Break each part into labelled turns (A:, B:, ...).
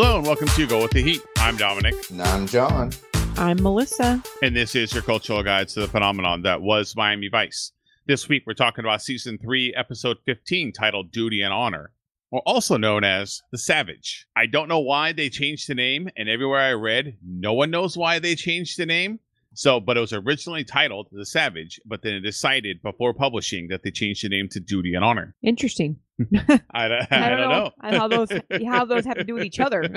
A: Hello and welcome to Go with the Heat. I'm Dominic,
B: And I'm John.
C: I'm Melissa.
A: and this is your cultural guide to the phenomenon that was Miami Vice. This week we're talking about season 3, episode 15, titled Duty and Honor, or also known as The Savage. I don't know why they changed the name, and everywhere I read, no one knows why they changed the name. So, but it was originally titled The Savage, but then it decided before publishing that they changed the name to Duty and Honor.
C: Interesting.
A: I, don't-
C: I don't
A: don't know.
C: know how those- how those have to do with each other.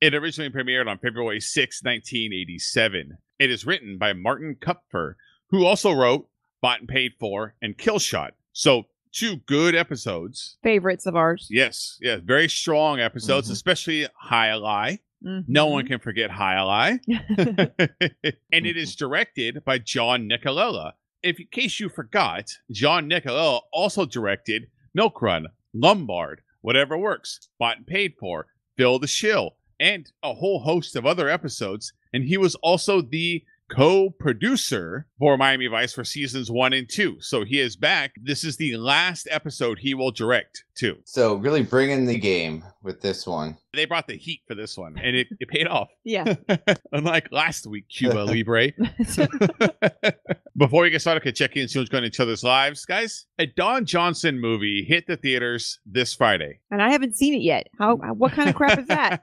A: it originally premiered on February 6, 1987. It is written by Martin Kupfer, who also wrote Bought and Paid For and Kill Shot. So, two good episodes.
C: Favorites of ours.
A: Yes, yes, very strong episodes,
B: Mhm.
A: especially High Ally.
C: Mhm.
A: No one can forget High Ally. and it is directed by John Nicolella. If in case you forgot, John Nicolella also directed Milk Run, Lombard, Whatever Works, Bought and Paid For, Phil the Shill, and a whole host of other episodes. And he was also the co-producer for Miami Vice for seasons one and two. So he is back. This is the last episode he will direct too.
B: So really bringing the game with this one.
A: They brought the heat for this one, and it, it paid off.
C: yeah.
A: Unlike last week, Cuba Libre. Before we get started, okay, check in and see what's going on in each other's lives. Guys, a Don Johnson movie hit the theaters this Friday.
C: and I haven't seen it yet. How? What kind of crap is that?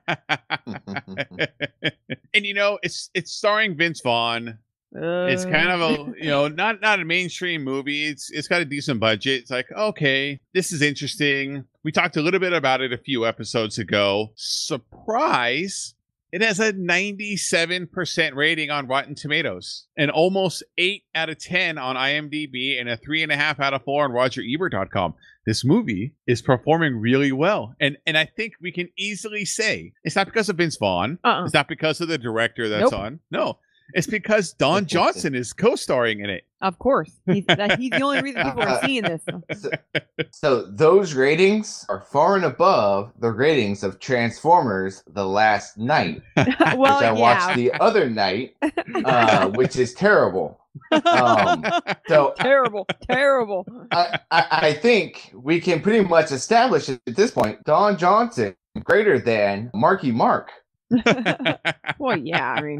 A: and you know, it's it's starring Vince Vaughn. It's kind of
C: Uh,
A: a you know, not not a mainstream movie. It's it's got a decent budget. It's like, okay, this is interesting. We talked a little bit about it a few episodes ago. Surprise. It has a 97% rating on Rotten Tomatoes, and almost 8 out of 10 on IMDb, and a 3.5 out of 4 on RogerEbert.com. This movie is performing really well. And and I think we can easily say it's not because of Vince Vaughn.
C: Uh-uh.
A: It's not because of the director that's
C: Nope.
A: on. No, it's because Don Johnson is co-starring in it.
C: Of course. He's, that, he's the only reason people are seeing this.
B: so, so those ratings are far and above the ratings of Transformers: The Last Knight,
C: well,
B: which I watched the other night, uh, which is terrible. Um, so
C: terrible. Terrible.
B: I, I, I think we can pretty much establish at this point Don Johnson greater than Marky Mark.
C: well, yeah. I mean,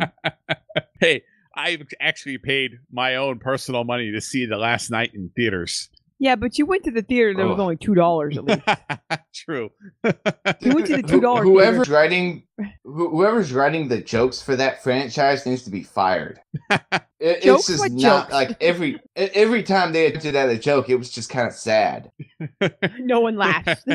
A: hey, I've actually paid my own personal money to see the Last Knight in theaters.
C: yeah, but you went to the theater. There was only two dollars at least.
A: True.
C: You went to the
B: Who-
C: $2
B: Whoever's writing, whoever's writing the jokes for that franchise needs to be fired. It-
C: Jokes?
B: it's just not
C: jokes?
B: like every every time they did that a joke, it was just kind of sad.
C: no one laughed.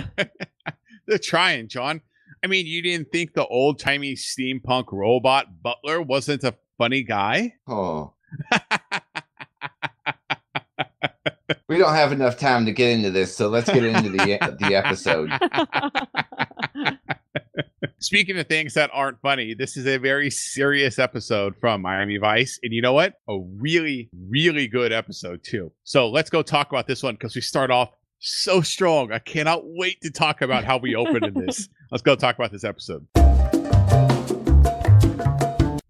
A: They're trying, John. I mean, you didn't think the old timey steampunk robot butler wasn't a funny guy?
B: Oh, we don't have enough time to get into this, so let's get into the the episode.
A: Speaking of things that aren't funny, this is a very serious episode from Miami Vice. And you know what? A really, really good episode, too. So let's go talk about this one because we start off so strong. I cannot wait to talk about how we open in this. Let's go talk about this episode.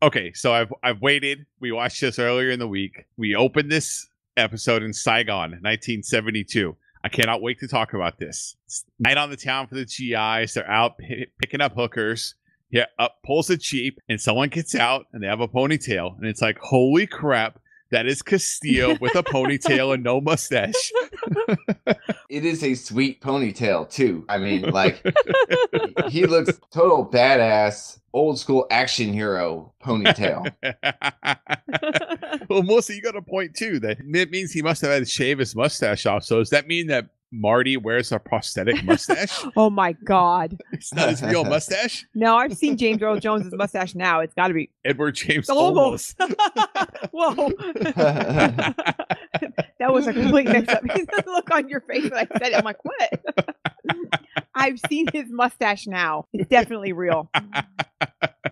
A: Okay, so I've I've waited. We watched this earlier in the week. We opened this episode in Saigon, 1972. I cannot wait to talk about this. It's night on the town for the GIs. They're out pi picking up hookers. Yeah, up pulls a jeep, and someone gets out, and they have a ponytail, and it's like, holy crap, that is Castillo with a ponytail and no mustache.
B: It is a sweet ponytail too. I mean, like he looks total badass, old school action hero ponytail.
A: well, Melissa, you got a point too. That it means he must have had to shave his mustache off. So does that mean that Marty wears a prosthetic mustache?
C: oh my god.
A: it's not his real mustache.
C: No, I've seen James Earl Jones's mustache now. It's got to be
A: Edward James Olmos.
C: Whoa. that was a complete mix up. the look on your face when I said it, I'm like, what? I've seen his mustache now. It's definitely real.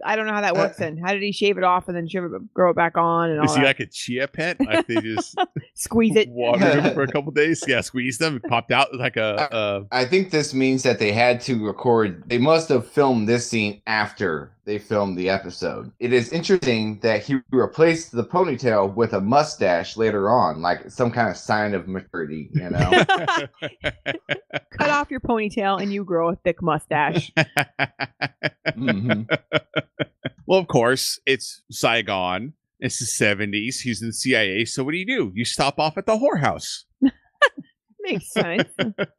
C: I don't know how that works then. How did he shave it off and then shave it, grow it back on and all
A: Is he
C: that?
A: like a chia pet? Like they just
C: Squeeze it.
A: Water him for a couple days? Yeah, squeezed him, popped out like a. Uh,
B: I think this means that they had to record. They must have filmed this scene after they filmed the episode. It is interesting that he replaced the ponytail with a mustache later on, like some kind of sign of maturity. You know,
C: cut off your ponytail and you grow a thick mustache.
B: Mhm.
A: well, of course, it's Saigon. It's the 70s. He's in the CIA. So what do you do? You stop off at the whorehouse.
C: Makes sense.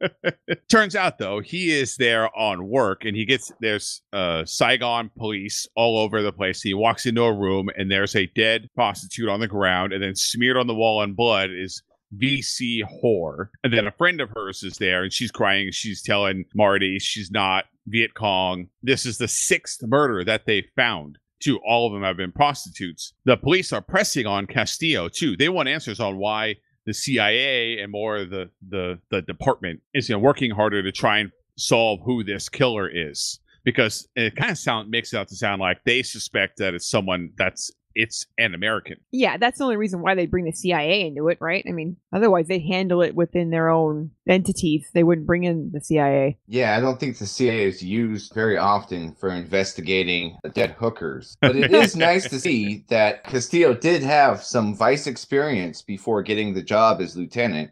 A: Turns out though, he is there on work and he gets there's uh Saigon police all over the place. He walks into a room and there's a dead prostitute on the ground and then smeared on the wall in blood is VC whore. And then a friend of hers is there and she's crying. She's telling Marty she's not Viet Cong. This is the sixth murder that they found. Two, all of them have been prostitutes. The police are pressing on Castillo too. They want answers on why the CIA and more the the the department is you know working harder to try and solve who this killer is because it kind of sound makes it out to sound like they suspect that it's someone that's it's an American.
C: yeah, that's the only reason why they bring the CIA into it, right? I mean, otherwise they handle it within their own entities. They wouldn't bring in the CIA.
B: Yeah, I don't think the CIA is used very often for investigating dead hookers. But it is nice to see that Castillo did have some vice experience before getting the job as lieutenant.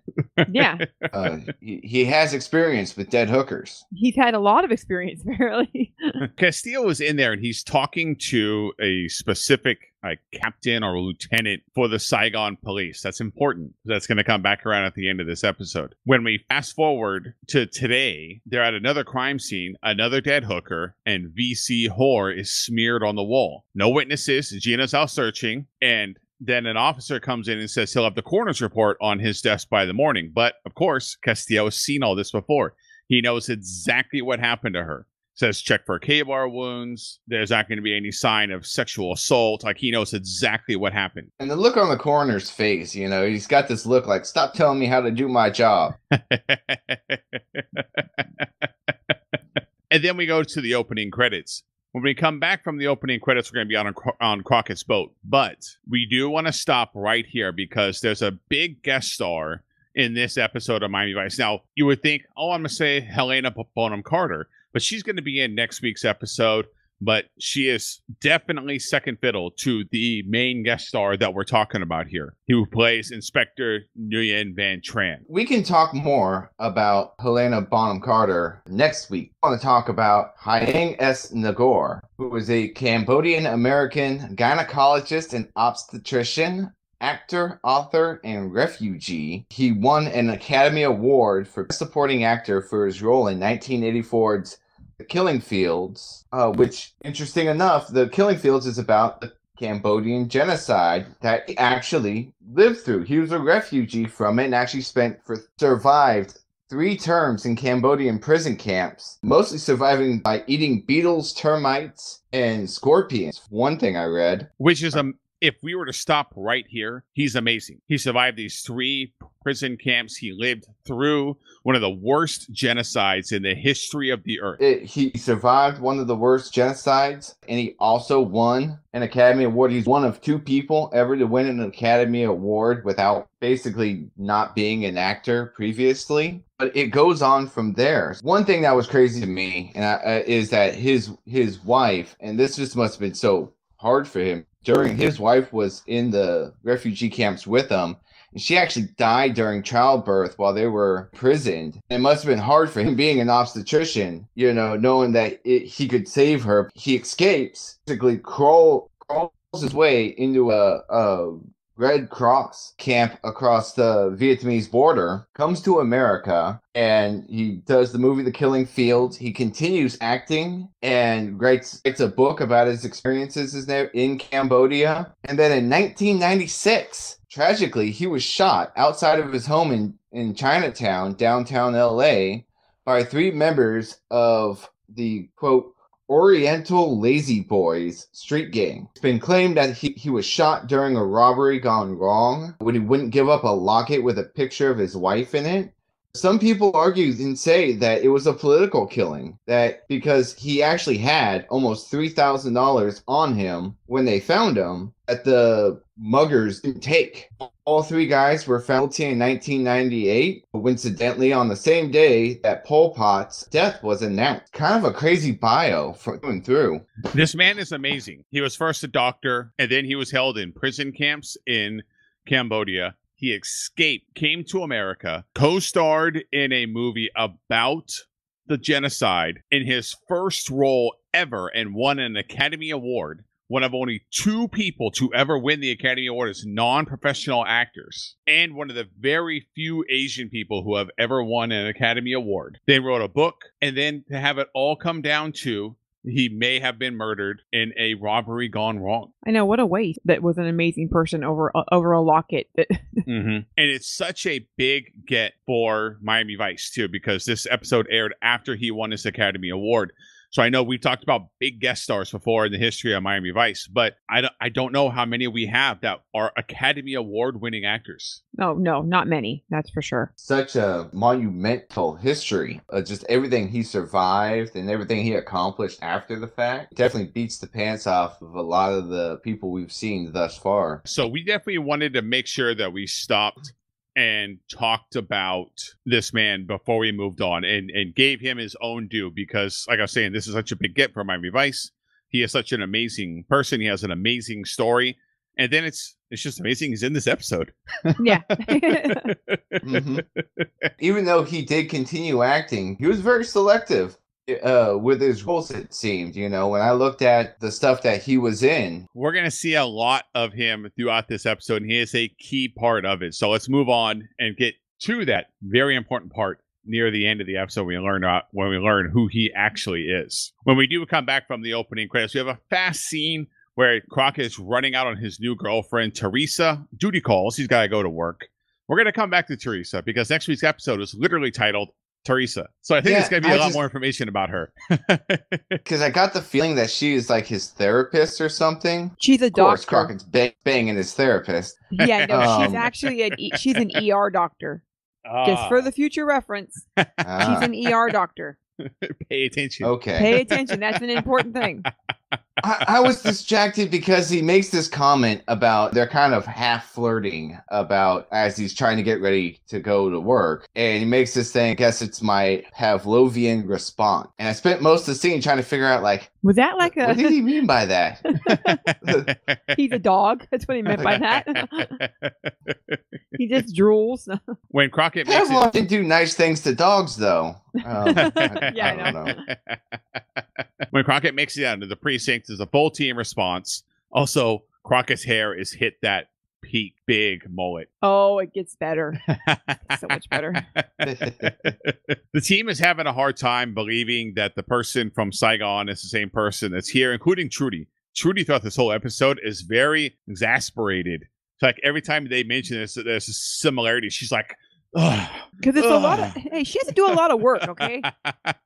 C: Yeah,
B: Uh, he, he has experience with dead hookers.
C: he's had a lot of experience apparently.
A: Castillo was in there and he's talking to a specific like captain or a lieutenant for the Saigon police. That's important. That's going to come back around at the end of this episode. When we fast forward to today, they're at another crime scene, another dead hooker, and VC whore is smeared on the wall. No witnesses. Gina's out searching, and then an officer comes in and says he'll have the coroner's report on his desk by the morning. But of course, Castillo has seen all this before. He knows exactly what happened to her says check for K-bar wounds. There's not going to be any sign of sexual assault. Like he knows exactly what happened.
B: And the look on the coroner's face, you know, he's got this look like, stop telling me how to do my job.
A: and then we go to the opening credits. When we come back from the opening credits, we're going to be on Cro- on Crockett's boat, but we do want to stop right here because there's a big guest star in this episode of Miami Vice. Now, you would think, oh, I'm going to say Helena Bonham Carter, but she's going to be in next week's episode. But she is definitely second fiddle to the main guest star that we're talking about here, who plays Inspector Nguyen Van Trahn.
B: We can talk more about Helena Bonham Carter next week. I want to talk about Haing S. Ngor, who is a Cambodian American gynecologist and obstetrician, actor, author, and refugee. He won an Academy Award for Best Supporting Actor for his role in 1984's The Killing Fields, uh, which, interesting enough, The Killing Fields is about the Cambodian genocide that he actually lived through. He was a refugee from it and actually spent for survived three terms in Cambodian prison camps, mostly surviving by eating beetles, termites, and scorpions. One thing I read.
A: which is um if we were to stop right here he's amazing he survived these three prison camps he lived through one of the worst genocides in the history of the earth
B: It, he survived one of the worst genocides, and he also won an Academy Award. He's one of two people ever to win an Academy Award without basically not being an actor previously. But it goes on from there. One thing that was crazy to me and I, uh, is that his his wife, and this just must have been so hard for him. During oh, his wife was in the refugee camps with him, and she actually died during childbirth while they were imprisoned. It must have been hard for him being an obstetrician, you know, knowing that it, he could save her. He escapes, basically crawl, crawls his way into a, a Red Cross camp across the Vietnamese border, comes to America, and he does the movie The Killing Fields. He continues acting and writes, writes a book about his experiences in Cambodia. And then in 1996, tragically, he was shot outside of his home in, in Chinatown, downtown LA, by three members of the quote Oriental Lazy Boys street gang. It's been claimed that he, he was shot during a robbery gone wrong when he wouldn't give up a locket with a picture of his wife in it. Some people argue and say that it was a political killing, that because he actually had almost $3,000 on him when they found him, that the muggers take. All three guys were found guilty in 1998, coincidentally on the same day that Pol Pot's death was announced. Kind of a crazy bio for going through.
A: this man is amazing he was first a doctor and then he was held in prison camps in cambodia he escaped, came to America, co starred in a movie about the genocide in his first role ever, and won an Academy Award. One of only two people to ever win the Academy Award as non professional actors, and one of the very few Asian people who have ever won an Academy Award. They wrote a book, and then to have it all come down to he may have been murdered in a robbery gone wrong.
C: I know what a waste. That was an amazing person over over a locket.
A: mm-hmm. And it's such a big get for Miami Vice too, because this episode aired after he won his Academy Award. So I know we've talked about big guest stars before in the history of Miami Vice, but I don't, I don't know how many we have that are Academy Award winning actors.
C: No, no, not many. That's for sure.
B: Such a monumental history. Uh, just everything he survived and everything he accomplished after the fact definitely beats the pants off of a lot of the people we've seen thus far.
A: So we definitely wanted to make sure that we stopped and talked about this man before we moved on and, and gave him his own due because, like I was saying, this is such a big get for Miami Vice. He is such an amazing person. He has an amazing story. And then it's it's just amazing he's in this episode.
C: Yeah.
B: mm-hmm. Even though he did continue acting, he was very selective uh, with his roles, it seemed. You know, when I looked at the stuff that he was in,
A: we're going to see a lot of him throughout this episode, and he is a key part of it. So let's move on and get to that very important part near the end of the episode. We learn when we learn who he actually is. When we do come back from the opening credits, we have a fast scene where Crockett is running out on his new girlfriend, Teresa. Duty calls. He's got to go to work. We're going to come back to Teresa because next week's episode is literally titled Teresa. So I think yeah, there's going to be a I lot just, more information about her.
B: Because I got the feeling that she is like his therapist or something.
C: She's a
B: of
C: doctor.
B: Crockett's bang, banging his therapist.
C: Yeah, no, um, she's actually an e- she's an ER doctor. Uh, Just for the future reference, uh, she's an ER doctor.
A: Pay attention.
B: Okay.
C: Pay attention. That's an important thing.
B: I, I, was distracted because he makes this comment about they're kind of half flirting about as he's trying to get ready to go to work. And he makes this thing, I guess it's my Pavlovian response. And I spent most of the scene trying to figure out, like,
C: was that like a.
B: What did he mean by that?
C: He's a dog. That's what he meant by that. he just drools.
A: when Crockett makes
B: Pavlov it... do nice things to dogs, though.
C: Um, I, yeah, I, I know. know.
A: When Crockett makes it out into the precinct, there's a full team response. Also, Crockett's hair is hit that peak big mullet.
C: Oh, it gets better. so much better.
A: the team is having a hard time believing that the person from Saigon is the same person that's here, including Trudy. Trudy throughout this whole episode is very exasperated. It's like every time they mention this, there's a similarity. She's like,
C: because it's Ugh. a lot of hey she has to do a lot of work okay?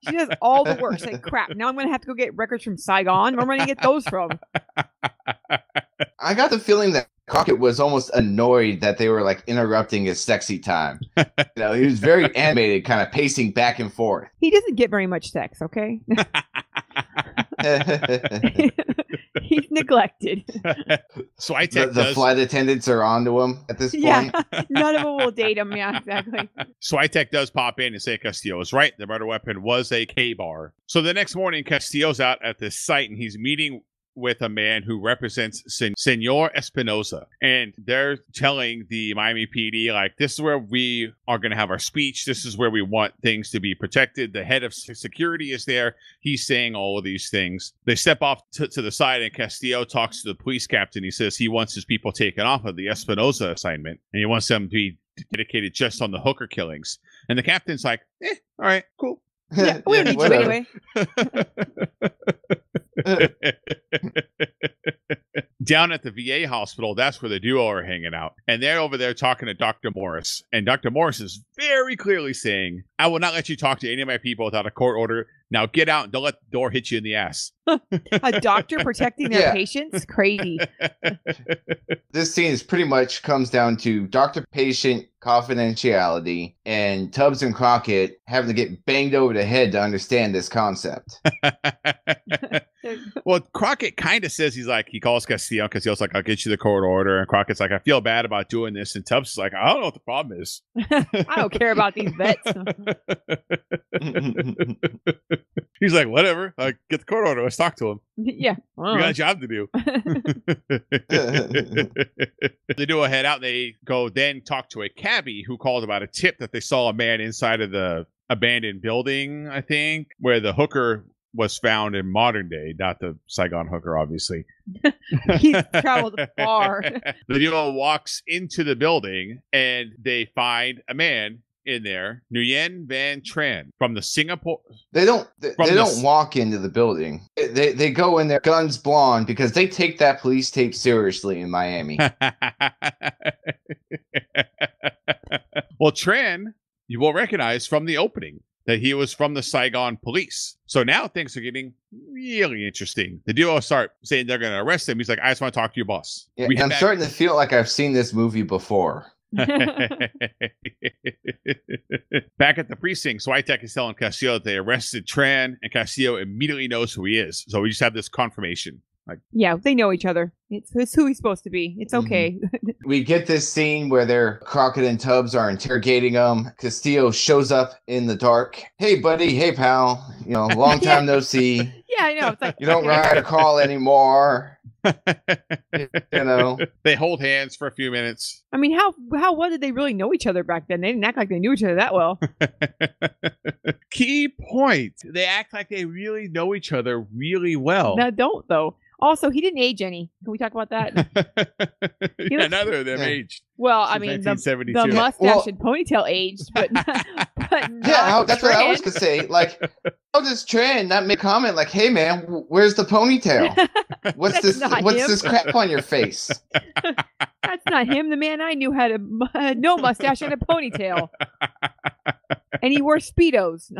C: She does all the work. Like crap now i'm gonna have to go get records from saigon. Where am i gonna get those from?
B: I got the feeling that crockett was almost annoyed that they were like interrupting his sexy time. You know he was very animated kind of pacing back and forth.
C: He doesn't get very much sex okay He's neglected.
A: Switek
B: the, the
A: does...
B: flight attendants are onto him at this point.
C: Yeah, none of them will date him. Yeah, exactly.
A: Switek does pop in and say Castillo is right. The murder weapon was a Ka-Bar. So the next morning, Castillo's out at this site and he's meeting with a man who represents Sen- Senor Espinosa. And they're telling the Miami PD, like, this is where we are going to have our speech. This is where we want things to be protected. The head of security is there. He's saying all of these things. They step off to, to the side, and Castillo talks to the police captain. He says he wants his people taken off of the Espinosa assignment, and he wants them to be dedicated just on the hooker killings. And the captain's like, eh, all right, cool.
C: Yeah, we don't need you anyway.
A: Down at the VA hospital, that's where the duo are hanging out. And they're over there talking to Dr. Morris. And Dr. Morris is very clearly saying, I will not let you talk to any of my people without a court order. Now get out and don't let the door hit you in the ass.
C: a doctor protecting their yeah. patients? Crazy.
B: this scene is pretty much comes down to doctor patient confidentiality and Tubbs and Crockett having to get banged over the head to understand this concept.
A: well, Crockett kind of says he's like, he calls Castillo. because Castillo's like, I'll get you the court order. And Crockett's like, I feel bad about doing this. And Tubbs is like, I don't know what the problem is.
C: I don't care about these vets.
A: He's like, whatever. Like, get the court order. Let's talk to him.
C: yeah.
A: We got a uh-huh. job to do. they do a head out. They go then talk to a cabbie who called about a tip that they saw a man inside of the abandoned building, I think, where the hooker was found in modern day, not the Saigon hooker, obviously.
C: He's traveled far.
A: the duo walks into the building and they find a man in there, Nguyen Van Trahn from the Singapore.
B: They don't. They, they
A: the
B: don't
A: s-
B: walk into the building. They they go in there guns blonde because they take that police tape seriously in Miami.
A: well, Trahn, you will recognize from the opening that he was from the Saigon police. So now things are getting really interesting. The duo start saying they're going to arrest him. He's like, I just want to talk to your boss.
B: Yeah, I'm starting to feel like I've seen this movie before.
A: Back at the precinct, Switek is telling Castillo that they arrested Trahn, and Castillo immediately knows who he is. So we just have this confirmation.
C: Yeah, they know each other. It's, it's who he's supposed to be. It's
B: Mhm.
C: okay.
B: We get this scene where their Crockett and Tubbs are interrogating him. Castillo shows up in the dark. Hey, buddy. Hey, pal. You know, long time no see.
C: yeah, I know. It's like
B: You don't ride a call anymore. You know,
A: they hold hands for a few minutes.
C: I mean, how how well did they really know each other back then? They didn't act like they knew each other that well.
A: Key point. They act like they really know each other really well.
C: That don't though. Also, he didn't age any. Can we talk about that?
A: yeah,
C: looks-
A: neither of them
B: Yeah.
A: aged.
C: Well, I mean, the, the mustache
B: Well-
C: and ponytail aged, but but not
B: yeah, how, that's what I was gonna say. Like, how does Trahn not make comment like, "Hey, man, where's the ponytail? What's this? What's
C: him.
B: this crap on your face?"
C: That's not him. The man I knew had a mu- had no mustache and a ponytail, and he wore speedos.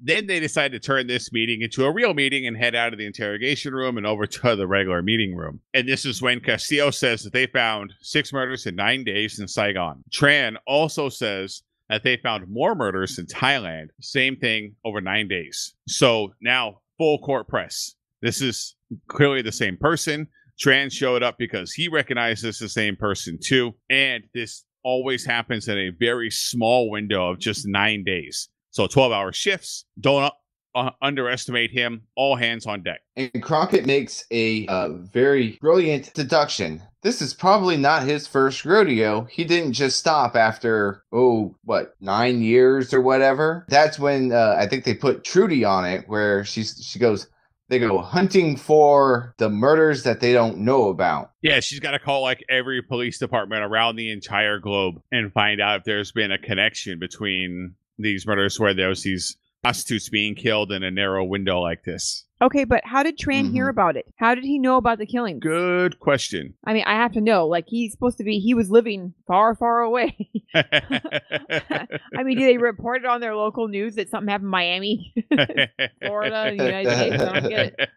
A: then they decide to turn this meeting into a real meeting and head out of the interrogation room and over to the regular meeting room. And this is when Castillo says that they found six murders in nine days in Saigon. Trahn also says that they found more murders in Thailand. Same thing over nine days. So now, full court press. This is clearly the same person. Trahn showed up because he recognizes the same person too. And this always happens in a very small window of just nine days. So 12 hour shifts. Don't uh, underestimate him. All hands on deck.
B: And Crockett makes a uh, very brilliant deduction. This is probably not his first rodeo. He didn't just stop after, oh, what, nine years or whatever. That's when uh, I think they put Trudy on it, where she's, she goes, they go hunting for the murders that they don't know about.
A: Yeah, she's got to call like every police department around the entire globe and find out if there's been a connection between these murders where there's these prostitutes being killed in a narrow window like this.
C: Okay, but how did Trahn hear
B: Mhm.
C: about it? How did he know about the killing?
A: Good question.
C: I mean, I have to know. Like, he's supposed to be. He was living far, far away. I mean, do they report it on their local news that something happened in Miami, Florida, the United States? I don't get it.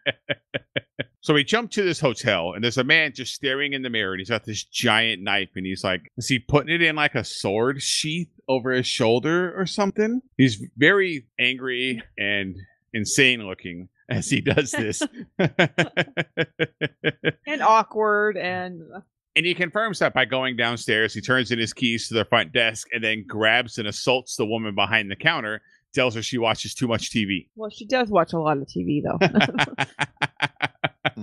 A: So we jump to this hotel, and there's a man just staring in the mirror, and he's got this giant knife, and he's like, is he putting it in like a sword sheath over his shoulder or something? He's very angry and insane looking as he does this.
C: And awkward, and uh,
A: And he confirms that by going downstairs, he turns in his keys to the front desk and then grabs and assaults the woman behind the counter, tells her she watches too much TV.
C: well, she does watch a lot of TV though.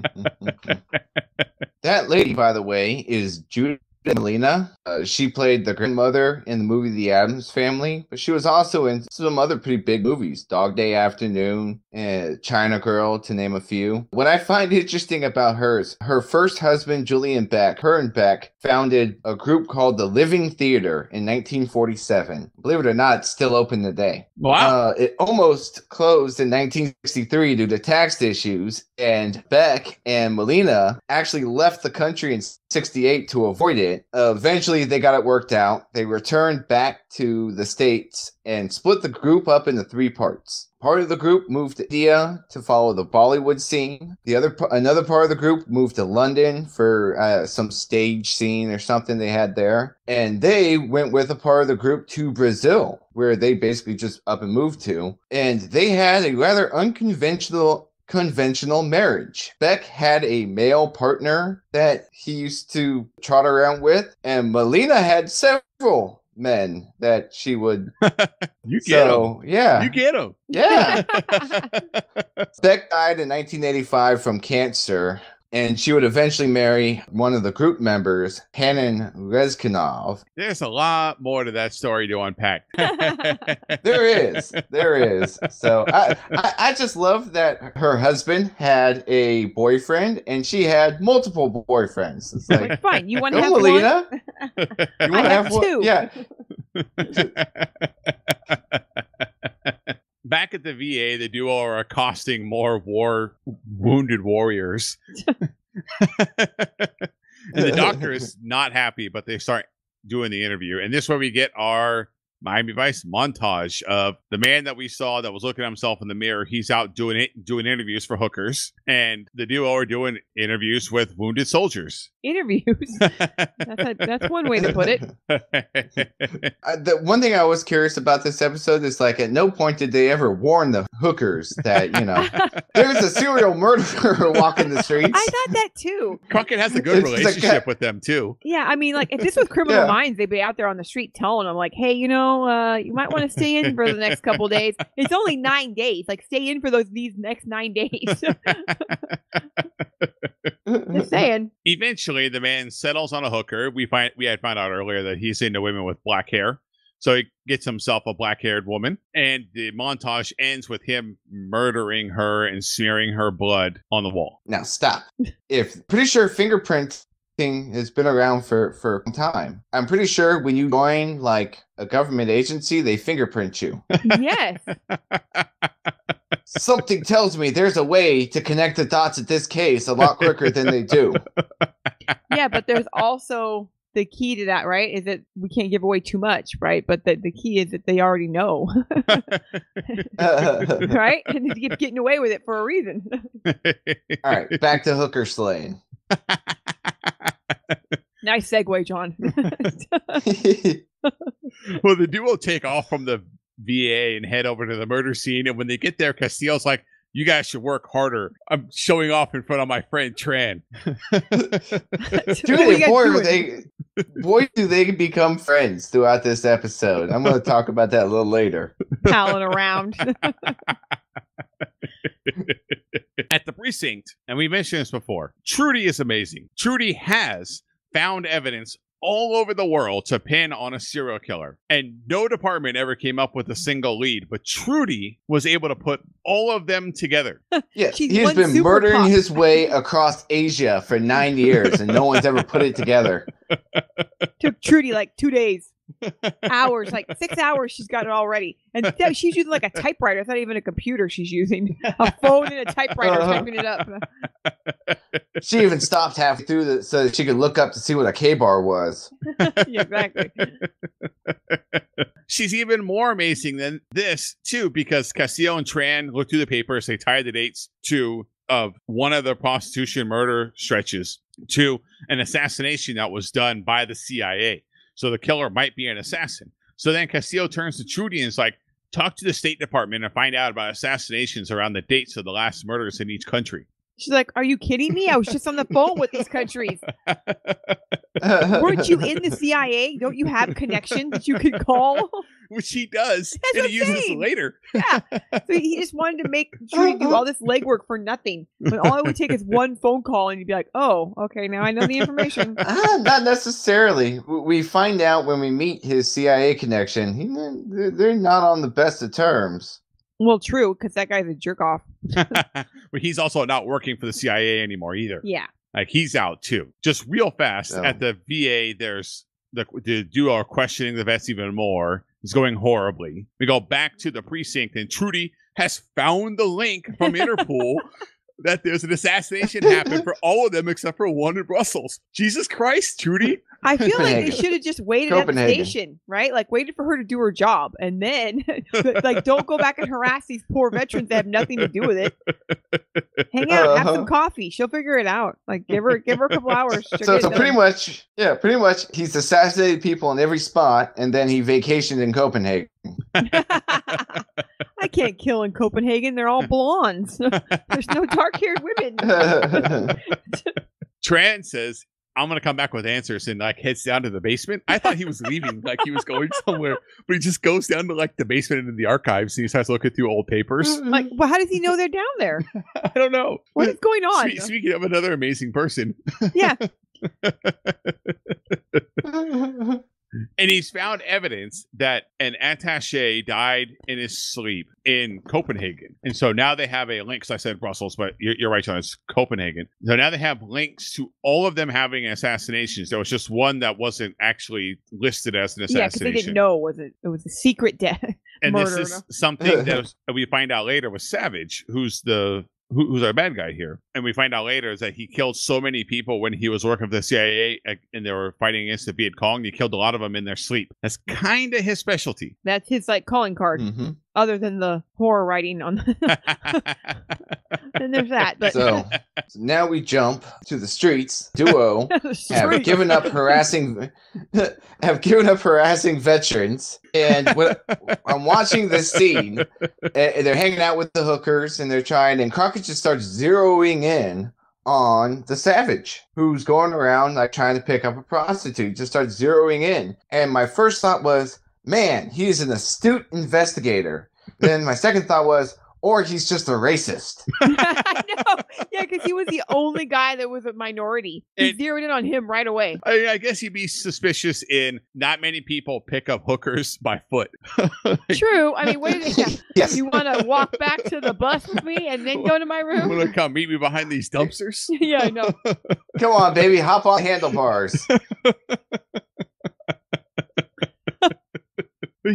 B: that lady, by the way, is Judith Malina. Uh, she played the grandmother in the movie The Addams Family, but she was also in some other pretty big movies, Dog Day Afternoon, and China Girl, to name a few. What I find interesting about her is her first husband, Julian Beck, her and Beck founded a group called the Living Theater in 1947. Believe it or not, it's still open today.
A: wow.
B: Uh, it almost closed in 1963 due to tax issues, and Beck and Malina actually left the country in 68 to avoid it. Eventually, they got it worked out. They returned back to the States and split the group up into three parts. Part of the group moved to India to follow the Bollywood scene. The other, another part of the group moved to London for uh, some stage scene or something they had there, and they went with a part of the group to Brazil, where they basically just up and moved to, and they had a rather unconventional conventional marriage. Beck had a male partner that he used to trot around with, and Malina had several men that she would.
A: you get him.
B: so yeah,
A: You get him.
B: yeah. Beck died in 1985 from cancer, and she would eventually marry one of the group members, Hanon Reznikov.
A: There's a lot more to that story to unpack.
B: There is, there is. So I, I, I just love that her husband had a boyfriend, and she had multiple boyfriends. It's like,
C: like, fine, you want to oh,
B: go,
C: have one?
B: You
C: I
B: wanna
C: have
B: one?
C: two.
B: Yeah.
A: Back at the VA, the duo are accosting more war wounded warriors. and the doctor is not happy, but they start doing the interview. And this is where we get our Miami Vice montage of the man that we saw that was looking at himself in the mirror. He's out doing it, doing interviews for hookers, and the duo are doing interviews with wounded soldiers.
C: Interviews. That's a, that's one way to put it.
B: Uh, the one thing I was curious about this episode is like, at no point did they ever warn the hookers that you know there's a serial murderer walking the streets.
C: I thought that too.
A: Crockett has a good
B: It's
A: relationship
B: a-
A: with them too.
C: Yeah, I mean, like if this was Criminal
B: Yeah.
C: Minds, they'd be out there on the street telling them, like, "Hey, you know, uh, you might want to stay in for the next couple days. It's only nine days. Like, stay in for those these next nine days." Just saying.
A: Eventually, the man settles on a hooker. We find we had found out earlier that he's into women with black hair, so he gets himself a black-haired woman. And the montage ends with him murdering her and smearing her blood on the wall.
B: now stop. If pretty sure fingerprinting has been around for for a time. I'm pretty sure when you join like a government agency, they fingerprint you.
C: Yes.
B: Something tells me there's a way to connect the dots at this case a lot quicker than they do.
C: Yeah, but there's also the key to that, right? Is that we can't give away too much, right? But the, the key is that they already know, right? And they keep getting away with it for a reason.
B: All right, back to hooker slaying.
C: nice segue, John.
A: well, the duo take off from the VA and head over to the murder scene. And when they get there, Castillo's like, "You guys should work harder. I'm showing off in front of my friend Trahn."
C: What are
B: Truly,
C: you guys
B: boy, they, boy, do they become friends throughout this episode. I'm going to talk about that a little later.
C: palling around.
A: At the precinct, and we mentioned this before, Trudy is amazing. Trudy has found evidence all over the world to pin on a serial killer. And no department ever came up with a single lead, but Trudy was able to put all of them together.
B: Yes,
C: She's
B: he's
C: one
B: been murdering
C: cop.
B: his way across Asia for nine years, and no one's ever put it together.
C: Took Trudy like two days, hours, like six hours. She's got it already, and th- she's using like a typewriter. It's not even a computer. She's using a phone and a typewriter
B: Uh-huh.
C: typing it up.
B: She even stopped halfway through the, so that she could look up to see what a K bar was.
C: yeah, exactly.
A: She's even more amazing than this, too, because Castillo and Trahn look through the papers, they tie the dates to of one of the prostitution murder stretches to an assassination that was done by the CIA. So the killer might be an assassin. So then Castillo turns to Trudy and is like, talk to the State Department and find out about assassinations around the dates of the last murders in each country.
C: She's like, "Are you kidding me? I was just on the phone with these countries. Weren't you in the CIA? Don't you have connections that you could call?"
A: Which he does,
C: That's
A: and he uses
C: insane.
A: later.
C: Yeah. So he just wanted to make Trudy do all this legwork for nothing. But all it would take is one phone call, and you'd be like, "Oh, okay, now I know the information."
B: Ah, not necessarily. We find out when we meet his CIA connection. He, they're not on the best of terms.
C: Well, true, because that guy's a jerk off.
A: but he's also not working for the CIA anymore either.
C: Yeah.
A: Like he's out too. Just real fast
B: Oh.
A: at the VA, there's the the duo are questioning the vets even more. It's going horribly. We go back to the precinct, and Trudy has found the link from Interpol that there's an assassination happened for all of them except for one in Brussels. Jesus Christ, Trudy!
C: I feel like they should have just waited at the station, right? Like waited for her to do her job, and then like don't go back and harass these poor veterans that have nothing to do with it. Hang out, have some
B: Uh-huh.
C: coffee. She'll figure it out. Like give her give her a couple hours.
B: So, so pretty much, yeah, pretty much, he's assassinated people in every spot, and then he vacationed in Copenhagen.
C: I can't kill in Copenhagen. They're all blondes. There's no dark haired women.
A: Trahn says, I'm gonna come back with answers and like heads down to the basement. I thought he was leaving, like he was going somewhere, but he just goes down to like the basement into the archives and he starts looking through old papers.
C: Like, well, how does he know they're down there?
A: I don't know.
C: What is going on?
A: Spe- speaking of another amazing person,
C: yeah.
A: And he's found evidence that an attaché died in his sleep in Copenhagen. And so now they have a link. 'cause I said Brussels, but you're, you're right, John. It's Copenhagen. So now they have links to all of them having assassinations. There was just one that wasn't actually listed as an assassination.
C: Yeah, because they didn't know it was a it was a secret death.
A: and this is something that was, we find out later was Savage, who's the who, who's our bad guy here. And we find out later is that he killed so many people when he was working for the CIA uh, and they were fighting against the Viet Cong. He killed a lot of them in their sleep. That's kind of his specialty.
C: That's his like calling card,
B: Mhm.
C: Other than the horror writing on. and there's that. But
B: So, so now we jump to the streets. Duo have
C: Street.
B: given up harassing have given up harassing veterans and when i'm watching this scene and they're hanging out with the hookers and they're trying and crockett just starts zeroing in on the savage who's going around like trying to pick up a prostitute just starts zeroing in and my first thought was man he's an astute investigator then my second thought was or he's just a racist
C: I know. Yeah, because he was the only guy that was a minority. He
A: And-
C: zeroed in on him right away.
A: I, I guess he'd be suspicious in not many people pick up hookers by foot.
C: True. I mean, what did they?
B: Yes
C: You want to walk back to the bus with me and then go to my room?
A: Want to come meet me behind these dumpsters?
C: yeah, I know.
B: come on baby hop on handlebars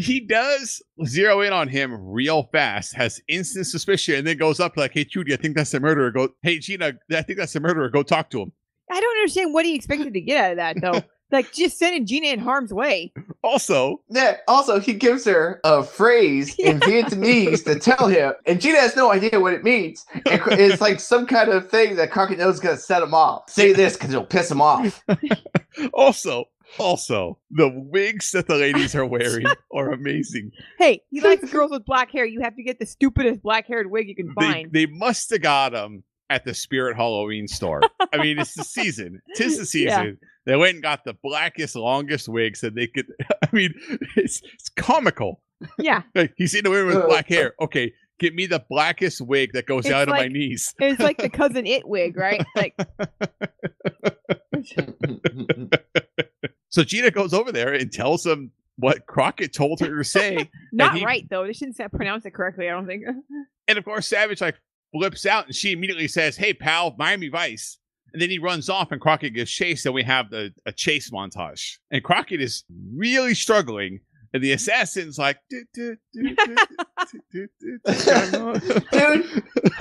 A: he does zero in on him real fast, has instant suspicion, and then goes up like, "Hey, Judy, I think that's the murderer." Go, "Hey, Gina, I think that's the murderer. Go talk to him."
C: I don't understand what he expected to get out of that, though. like, just sending Gina in harm's way.
A: Also,
B: Yeah. Also, he gives her a phrase in Vietnamese to tell him, and Gina has no idea what it means. And it's like some kind of thing that Crockett knows is gonna set him off. Say this because it'll piss him off.
A: also, also, the wigs that the ladies are wearing are amazing.
C: Hey, he likes girls with black hair. You have to get the stupidest black haired wig you can find.
A: they must have got them at the Spirit Halloween store. I mean, it's the season. Tis the season.
C: Yeah.
A: They went and got the blackest, longest wigs that they could. I mean, it's it's comical.
C: yeah.
A: Like, he's in a woman with
B: Uh,
A: black hair. Okay, get me the blackest wig that goes
C: It's
A: down to my knees.
C: It's like the Cousin Itt wig, right? Like,
A: So Gina goes over there and tells him what Crockett told her to say.
C: not
A: he-
C: right, though. They shouldn't pronounce it correctly, I don't think.
A: and of course, Savage like flips out and she immediately says, Hey, pal, Miami Vice. And then he runs off and Crockett gets chased. And we have the, a chase montage. And Crockett is really struggling. And the assassin's like.
B: Dude,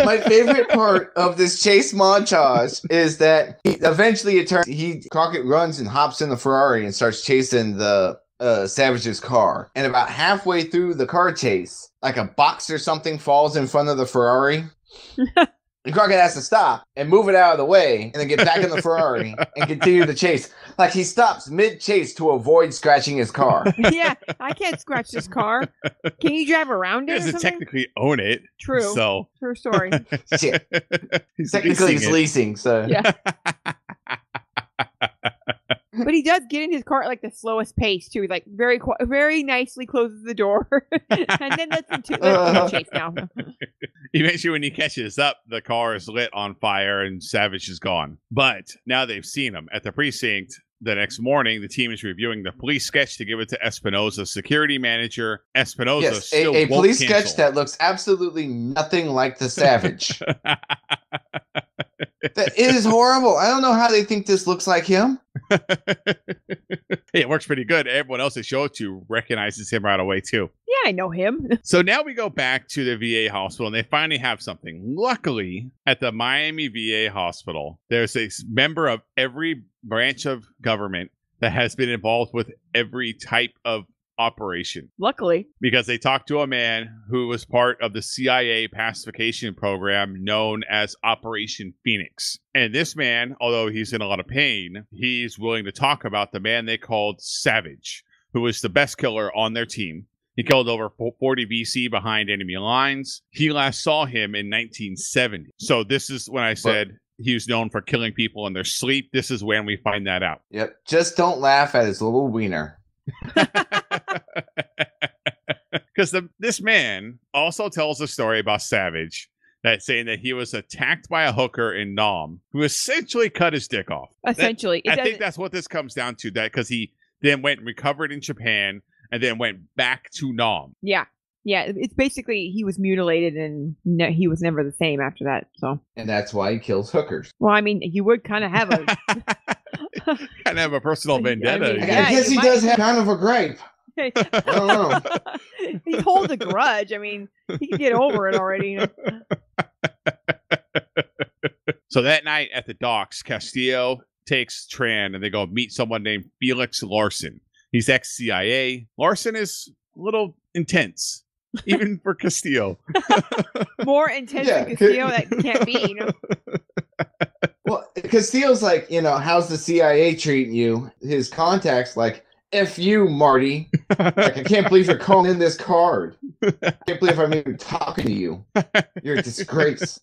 B: my favorite part of this chase montage is that he, eventually it turns he Crockett runs and hops in the Ferrari and starts chasing the uh, Savage's car. And about halfway through the car chase, like a box or something falls in front of the Ferrari. And Crockett has to stop and move it out of the way and then get back in the Ferrari and continue the chase. Like he stops mid chase to avoid scratching his car.
C: yeah, I can't scratch this car. Can you drive around it or
A: doesn't technically own it.
C: True.
A: So
C: True story.
B: Shit.
A: he's
B: Technically, he's
A: leasing it.
B: leasing, so.
C: Yeah. But he does get in his car at like the slowest pace too. He like very qu- very nicely closes the door and then lets him, to- lets him chase now.
A: Eventually, when he catches up, the car is lit on fire and Savage is gone. But now they've seen him at the precinct. The next morning, the team is reviewing the police sketch to give it to Espinoza, security manager. Espinoza
B: Yes, a, a police sketch that looks absolutely nothing like the Savage. that is horrible. I don't know how they think this looks like him.
A: Hey, it works pretty good. Everyone else they show it to recognizes him right away too.
C: Yeah, I know him.
A: So now we go back to the VA hospital and they finally have something. Luckily, at the Miami VA hospital, there's a member of every branch of government that has been involved with every type of operation
C: Luckily.
A: because they talked to a man who was part of the CIA pacification program known as Operation Phoenix. And this man, although he's in a lot of pain, he's willing to talk about the man they called Savage, who was the best killer on their team. He killed over 40 VC behind enemy lines. He last saw him in 1970. So this is when I said he was known for killing people in their sleep. This is when we find that out.
B: Yep. Just don't laugh at his little wiener.
A: Because the this man also tells a story about Savage that saying that he was attacked by a hooker in Nam who essentially cut his dick off.
C: Essentially, it
A: I think that's what this comes down to. That because he then went and recovered in Japan and then went back to Nam.
C: yeah, yeah. It's basically he was mutilated and no, he was never the same after that. So,
B: And that's why he kills hookers.
C: well, I mean, you would kind of have a
A: kind of have a personal
C: I
A: vendetta.
C: mean,
B: I
C: Yeah,
B: guess he
C: might-
B: does have kind of a gripe. I don't know.
C: he holds a grudge. I mean, he can get over it already. you know.
A: So that night at the docks, Castillo takes Trahn and they go meet someone named Felix Larson. He's ex CIA. Larson is a little intense, even for Castillo.
C: More intense
B: Yeah.
C: than Castillo that can't be. You know?
B: Well, Castillo's like, you know, how's the CIA treating you? His contacts like, F you, Marty. Like, I can't believe you're calling in this card. I can't believe I'm even talking to you. You're a disgrace.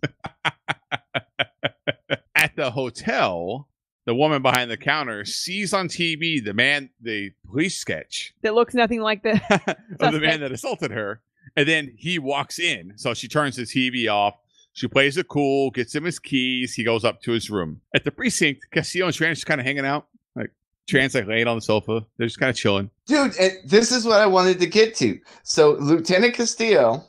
A: At the hotel, the woman behind the counter sees on TV the man, the police sketch
C: That looks nothing like the.
A: of the man that assaulted her. And then he walks in. So she turns the TV off. She plays it cool, gets him his keys. He goes up to his room. At the precinct, Castillo and Trahn just kind of hanging out. Like, Trahn's like laying on the sofa. They're just kind of chilling.
B: Dude, and this is what I wanted to get to. So Lieutenant Castillo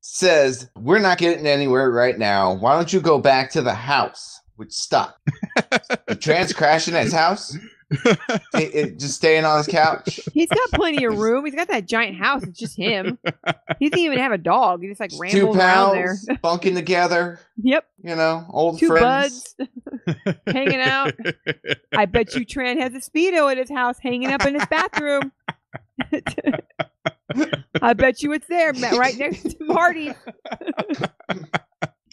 B: says, We're not getting anywhere right now. Why don't you go back to the house? Which stop. Trahn's crashing at his house? It- it- eh, just staying on his couch.
C: He's got plenty of room. He's got that giant house. It's just him. He doesn't even have a dog. He just like
B: Two
C: rambles around there.
B: pals bunking together,
C: Yep,
B: you know, old
C: two
B: friends.
C: buds hanging out. I bet you Trahn has a speedo at his house, hanging up in his bathroom. I bet you it's there, right next to Marty.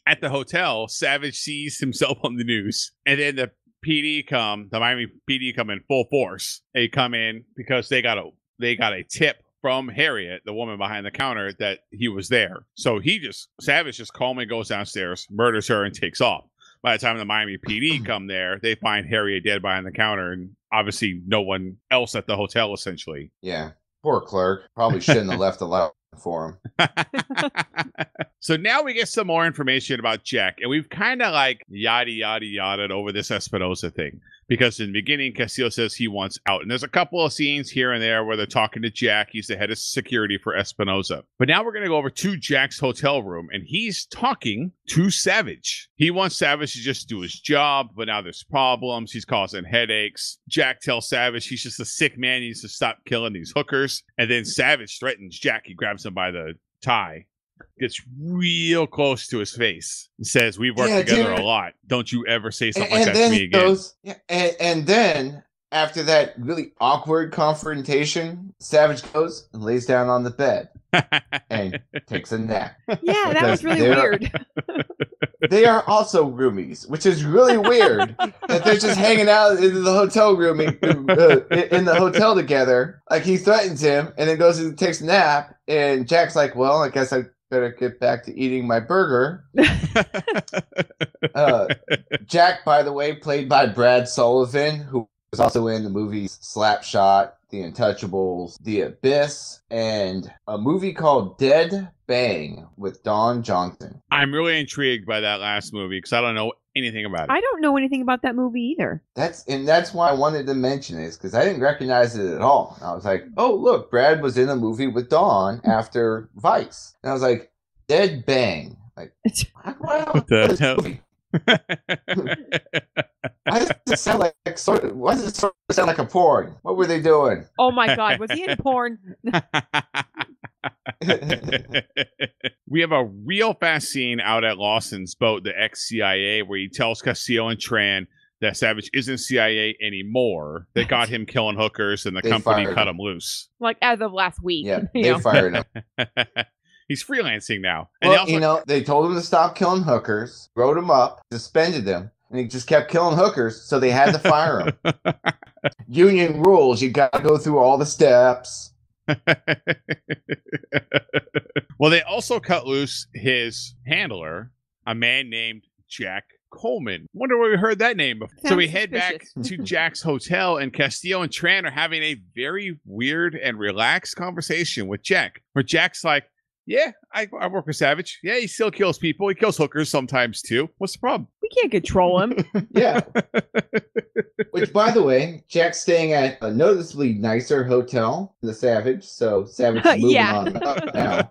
A: At the hotel, Savage sees himself on the news. And then the PD come, the Miami PD come in full force. They come in because they got a they got a tip from Harriet, the woman behind the counter, that he was there. So he just Savage just calmly goes downstairs, murders her, and takes off. By the time the Miami PD come there, they find Harriet dead behind the counter, and obviously no one else at the hotel. Essentially,
B: Yeah. Poor clerk. Probably shouldn't have left a lot for him.
A: so now we get some more information about Jack, and we've kind of like yada yada yada over this Espinosa thing because in the beginning, Castillo says he wants out, and there's a couple of scenes here and there where they're talking to Jack. He's the head of security for Espinosa, but now we're gonna go over to Jack's hotel room, and he's talking to Savage. He wants Savage to just do his job, but now there's problems. He's causing headaches. Jack tells Savage he's just a sick man. He needs to stop killing these hookers, and then Savage threatens Jack. He grabs him by the tie gets real close to his face and says, We've worked
B: Yeah,
A: together
B: dude.
A: a lot. Don't you ever say
B: And,
A: something like
B: and
A: that to me
B: he
A: again.
B: goes, and, and then after that really awkward confrontation, Savage goes and lays down on the bed and takes a nap.
C: Yeah, that was really
B: They're-
C: weird.
B: They are also roomies, which is really weird that they're just hanging out in the hotel room uh, in the hotel together. Like he threatens him and then goes and takes a nap. And Jack's like, "Well, I guess I better get back to eating my burger." Uh, Jack, by the way, played by Brad Sullivan, who was also in the movies Slapshot, The Untouchables, The Abyss, and a movie called Dead Bang with Don Johnson.
A: I'm really intrigued by that last movie because I don't know anything about it.
C: I don't know anything about that movie either.
B: That's and that's why I wanted to mention this because I didn't recognize it at all. And I was like, "Oh, look, Brad was in a movie with Don after Vice," and I was like, "Dead Bang." Like, why, why
A: What the hell?
B: Why does it sound like sort of? Why does it sort of sound like a porn? What were they doing?
C: Oh my god, was he in porn?
A: we have a real fast scene out at Lawson's boat, the ex CIA, where he tells Castillo and Trahn that Savage isn't CIA anymore. They got him killing hookers and the
B: They
A: company cut
B: him.
A: him loose.
C: Like as of last week.
B: yeah, they
C: know?
B: fired him.
A: He's freelancing now. And
B: Well,
A: also,
B: you know, they told him to stop killing hookers, wrote him up, suspended him, and he just kept killing hookers, so they had to fire him. Union rules, you got to go through all the steps.
A: well, they also cut loose his handler, a man named Jack Colman. Wonder where we heard that name before. so
C: Sounds
A: we head back to Jack's hotel, and Castillo and Trahn are having a very weird and relaxed conversation with Jack, where Jack's like, Yeah, I, I work with Savage. Yeah, he still kills people. He kills hookers sometimes too. What's the problem?
C: We can't control him.
B: Yeah. Which, by the way, Jack's staying at a noticeably nicer hotel than the Savage, so Savage moving
C: Yeah.
B: on now.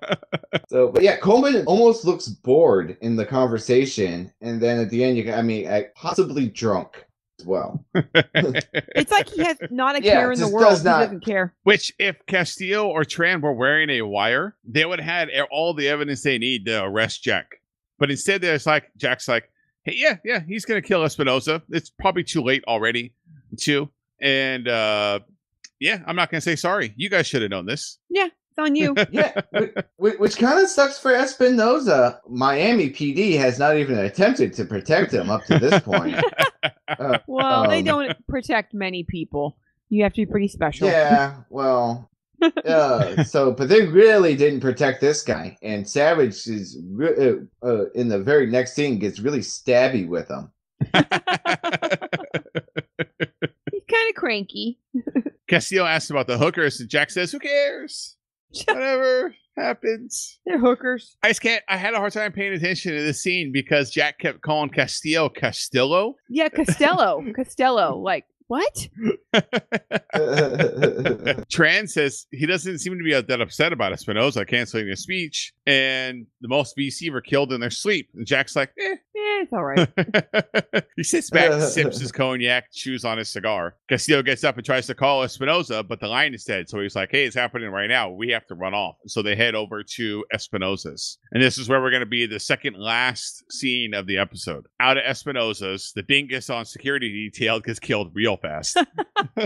B: So, but yeah, Colman almost looks bored in the conversation, and then at the end, you, can- I mean, uh, possibly drunk as well.
C: It's like he has not a
B: Yeah,
C: care in the world.
B: does not-
C: He doesn't care.
A: Which, if Castillo or Trahn were wearing a wire, they would have had all the evidence they need to arrest Jack. But instead, there's like Jack's like, "Hey, yeah, yeah, he's gonna kill Espinosa. It's probably too late already, too." And uh, yeah, I'm not gonna say sorry. You guys should have known this.
C: It's on you.
B: yeah, which, which kind of sucks for Espinosa. Miami PD has not even attempted to protect him up to this point. Uh,
C: Well, they
B: Um,
C: don't protect many people. You have to be pretty special.
B: Yeah, well, uh, so but they really didn't protect this guy, and Savage is re- uh, uh, in the very next scene gets really stabby with him.
C: He's kind of cranky.
A: Castillo asks about the hookers, and Jack says, "Who cares? Whatever happens."
C: They're hookers.
A: I just can't. I had a hard time paying attention to this scene because Jack kept calling Castillo Castillo.
C: Yeah, Costello. Costello. Like, what?
A: Trahn says he doesn't seem to be that upset about Espinosa canceling his speech, and the most VC were killed in their sleep. And Jack's like, eh.
C: Eh, it's all right.
A: he sits back, sips his cognac, chews on his cigar. Castillo gets up and tries to call Espinosa, but the line is dead. So he's like, hey, it's happening right now. We have to run off. So they head over to Espinosa's. And this is where we're going to be the second last scene of the episode. Out of Espinosa's, the dingus on security detail gets killed real fast.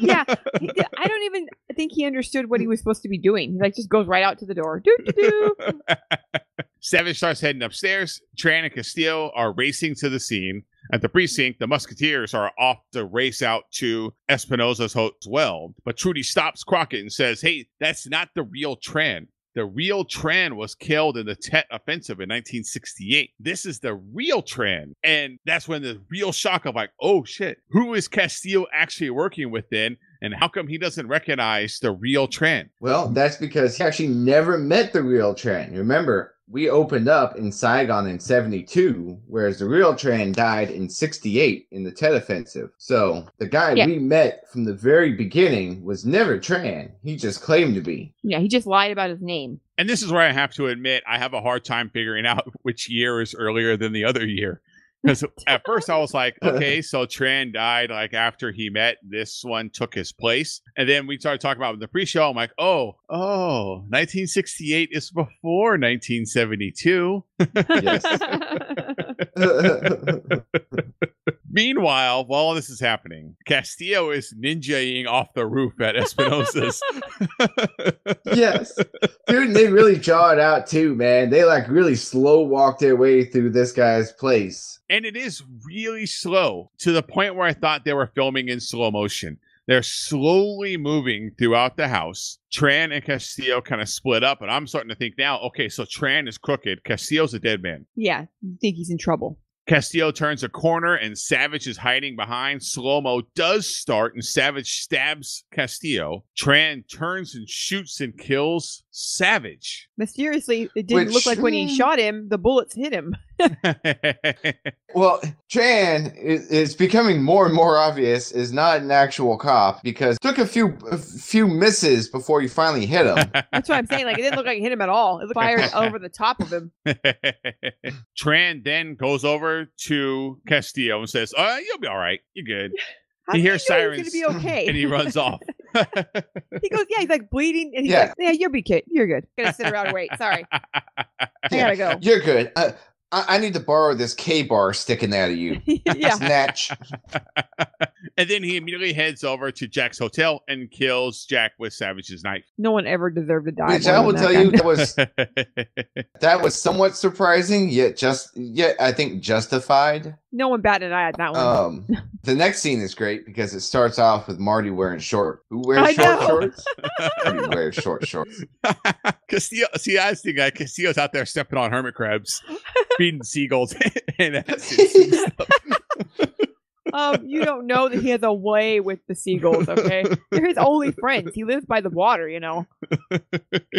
C: yeah, I don't even think he understood what he was supposed to be doing. He like just goes right out to the door. Doo doo doo.
A: Savage starts heading upstairs. Trahn and Castillo are racing to the scene. At the precinct, the Musketeers are off to race out to Espinosa's hotel. But Trudy stops Crockett and says, Hey, that's not the real Trahn. The real Trahn was killed in the Tet Offensive in 1968. This is the real Trahn. And that's when the real shock of like, oh shit, who is Castillo actually working with then? And how come he doesn't recognize the real Trahn?
B: well, that's because he actually never met the real Trahn. Remember, we opened up in Saigon in 72, whereas the real Trahn died in 68 in the Tet Offensive. So the guy
C: Yeah.
B: we met from the very beginning was never Trahn. He just claimed to be.
C: Yeah, he just lied about his name.
A: And this is where I have to admit I have a hard time figuring out which year is earlier than the other year. Because at first I was like, okay, so Trahn died like after he met. This one took his place. And then we started talking about the pre show. I'm like, oh, oh, 1968 is before 1972.
B: Yes.
A: Meanwhile, while all this is happening, Castillo is ninjaing off the roof at Espinosa's.
B: yes. Dude, they really draw it out too, man. They like really slow walk their way through this guy's place.
A: and it is really slow to the point where I thought they were filming in slow motion. They're slowly moving throughout the house. Trahn and Castillo kind of split up, and I'm starting to think now, okay, so Trahn is crooked. Castillo's a dead man.
C: yeah, you think he's in trouble.
A: Castillo turns a corner, and Savage is hiding behind. Slow mo does start, and Savage stabs Castillo. Trahn turns and shoots and kills Savage.
C: Mysteriously, it didn't look like when he hmm. shot him, the bullets hit him.
B: Well, Trahn is, is becoming more and more obvious is not an actual cop because took a few a few misses before you finally hit him.
C: That's what I'm saying. Like it didn't look like it hit him at all. It looked fired over the top of him.
A: Trahn then goes over to Castillo and says, "Uh, you'll be all right. You're good."
C: How
A: He
C: did
A: hears
C: he
A: sirens
C: was gonna be okay.
A: And he runs off.
C: he goes, yeah, he's like bleeding, and he's
B: Yeah.
C: like, yeah, you'll be kid, you're good. Gonna sit around and wait. Sorry, I gotta go.
B: You're good. Uh, I, I need to borrow this Ka-Bar sticking out of you.
C: yeah,
B: Snatch.
A: and then he immediately heads over to Jack's hotel and kills Jack with Savage's knife.
C: no one ever deserved to die.
B: Which I will
C: that
B: tell
C: guy.
B: you that was that was somewhat surprising, yet just yet I think justified.
C: no one batted an eye at that one.
B: Um, the next scene is great because it starts off with Marty wearing short. Who wears
C: I
B: short
C: know.
B: shorts? Marty wears short shorts.
A: Castillo, see, I was thinking like, Castillo's out there stepping on hermit crabs, feeding seagulls and acids.
C: Um, you don't know that he has a way with the seagulls, okay? They're his only friends. He lives by the water, you know.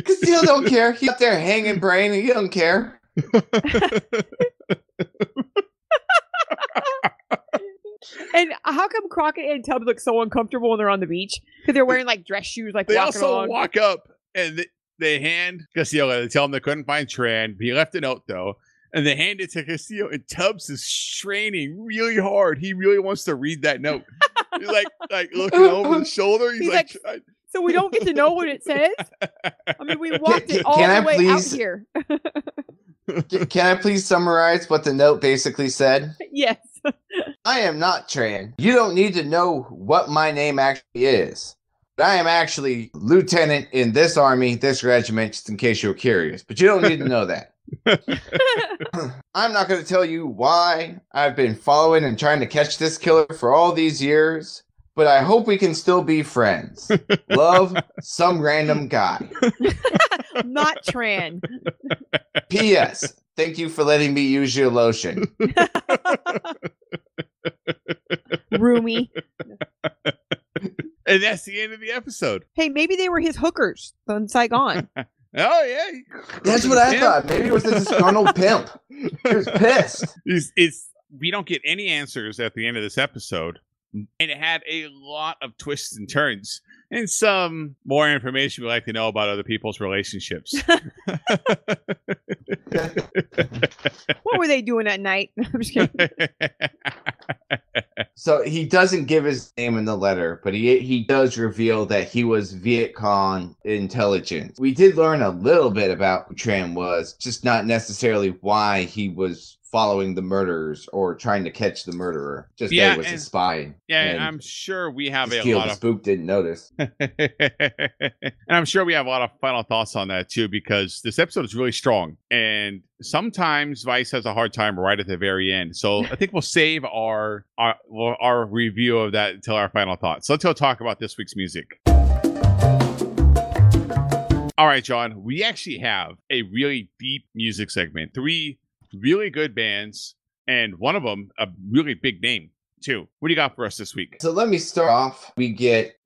B: Castillo don't care. He's up there hanging brain and he don't care.
C: And how come Crockett and Tubbs look so uncomfortable when they're on the beach? Because they're wearing like dress shoes, like
A: They also
C: along.
A: walk up and they, they hand Castillo. They tell him they couldn't find Tran. He left a note though, and they hand it to Castillo. And Tubbs is straining really hard. He really wants to read that note. He's like, like looking over his shoulder. He's,
C: He's
A: like,
C: like, so we don't get to know what it says. I mean, we walked
B: can-
C: it all
B: can I
C: the way
B: please-
C: out here.
B: Can I please summarize what the note basically said?
C: yes.
B: I am not Trahn. You don't need to know what my name actually is. But I am actually lieutenant in this army, this regiment, just in case you're curious. But you don't need to know that. I'm not going to tell you why I've been following and trying to catch this killer for all these years, but I hope we can still be friends. Love, some random guy.
C: Not Trahn.
B: P.S. Thank you for letting me use your lotion.
C: Roomy.
A: and that's the end of the episode.
C: Hey, maybe they were his hookers in Saigon.
A: Oh yeah,
B: That's what I thought. Maybe it was a disgruntled pimp. He was pissed.
A: It's, it's we don't get any answers at the end of this episode, and it had a lot of twists and turns, and some more information we'd like to know about other people's relationships.
C: what were they doing at night? I'm just kidding.
B: So he doesn't give his name in the letter, but he he does reveal that he was Viet Cong intelligence. We did learn a little bit about who Trahn was, just not necessarily why he was following the murderers or trying to catch the murderer. Just
A: Yeah,
B: that he was a spy.
A: yeah,
B: and
A: I'm sure we have a lot of
B: spook didn't notice.
A: and I'm sure we have a lot of final thoughts on that too, because this episode is really strong. And sometimes Vice has a hard time right at the very end. So I think we'll save our our, our review of that until our final thoughts. So let's go talk about this week's music. All right, John, we actually have a really deep music segment. Three really good bands, and one of them a really big name too. What do you got for us this week?
B: So let me start off. We get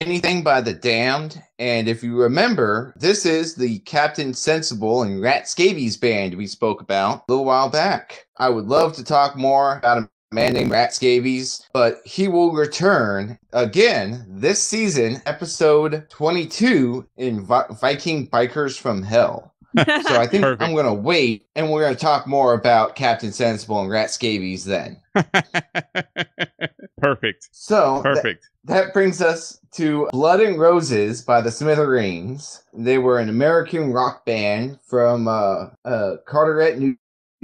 B: anything by the damned. And if you remember, this is the Captain Sensible and Rat Scabies band we spoke about a little while back. I would love to talk more about a man named Rat Scabies, but he will return again this season, episode 22 in Vi- Viking Bikers from Hell. So I think
A: Perfect.
B: I'm going to wait and we're going to talk more about Captain Sensible and Rat Scabies then.
A: Perfect.
B: So th-
A: Perfect.
B: That brings us to Blood and Roses by the Smithereens. They were an American rock band from uh, uh, Carteret, New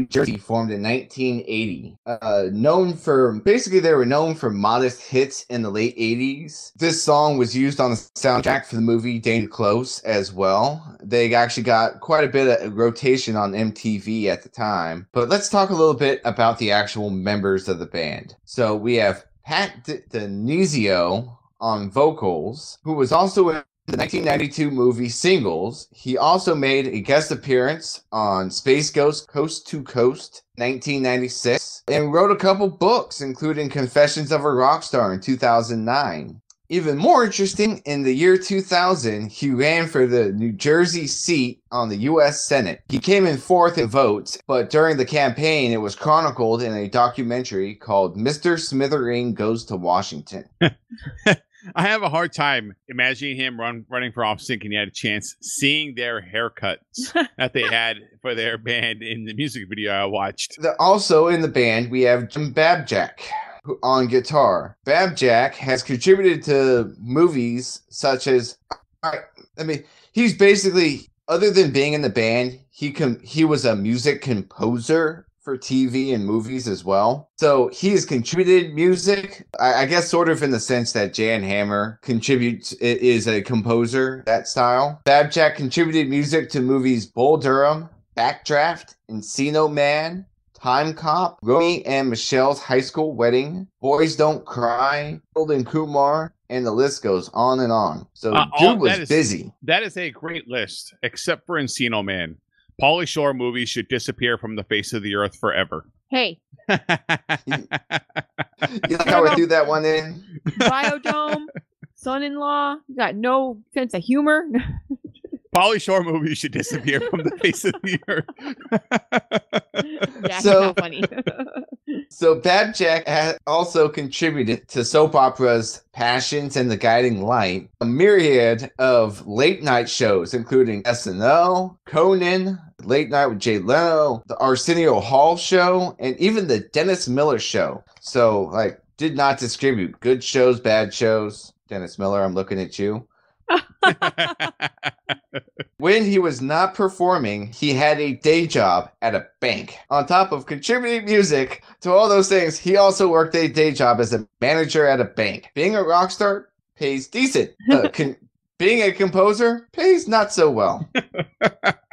B: Jersey, formed in 1980. Uh, known for basically, they were known for modest hits in the late 80s. This song was used on the soundtrack for the movie Danger Close as well. They actually got quite a bit of rotation on MTV at the time. But let's talk a little bit about the actual members of the band. So we have Pat D- DiNizio on vocals, who was also the 1992 movie Singles. He also made a guest appearance on Space Ghost Coast to Coast 1996 and wrote a couple books, including Confessions of a Rock Star in 2009. Even more interesting, in the year 2000, he ran for the New Jersey seat on the U.S. Senate. He came in fourth in votes, but during the campaign, it was chronicled in a documentary called Mr. Smithereen Goes to Washington.
A: I have a hard time imagining him run running for office thinking he had a chance seeing their haircuts that they had for their band in the music video I watched.
B: The- also in the band, we have Jim Babjak on guitar. Babjak has contributed to movies such as, all right, I mean, he's basically other than being in the band, he com- he was a music composer for TV and movies as well. So he has contributed music, I, I guess, sort of in the sense that Jan Hammer contributes is a composer that style. Babjak contributed music to movies Bull Durham, Backdraft, Encino Man, Time Cop, Romy and Michelle's High School Wedding, Boys Don't Cry, Golden Kumar, and the list goes on and on. So
A: Uh,
B: dude was
A: that is-
B: busy.
A: That is a great list, except for Encino Man. Pauly Shore movies should disappear from the face of the earth forever.
C: Hey,
B: You like how I threw that one in?
C: Biodome, son-in-law, you got no sense of humor.
A: Pauly Shore movies should disappear from the face of the earth.
C: yeah,
B: So-
C: funny.
B: So Babjak ha- also contributed to soap operas Passions and The Guiding Light, a myriad of late night shows, including SNL, Conan, Late Night with Jay Leno, The Arsenio Hall Show, and even The Dennis Miller Show. So, like, did not distribute good shows, bad shows. Dennis Miller, I'm looking at you. When he was not performing, he had a day job at a bank. On top of contributing music to all those things, he also worked a day job as a manager at a bank. Being a rock star pays decent. Uh, con- being a composer pays not so well.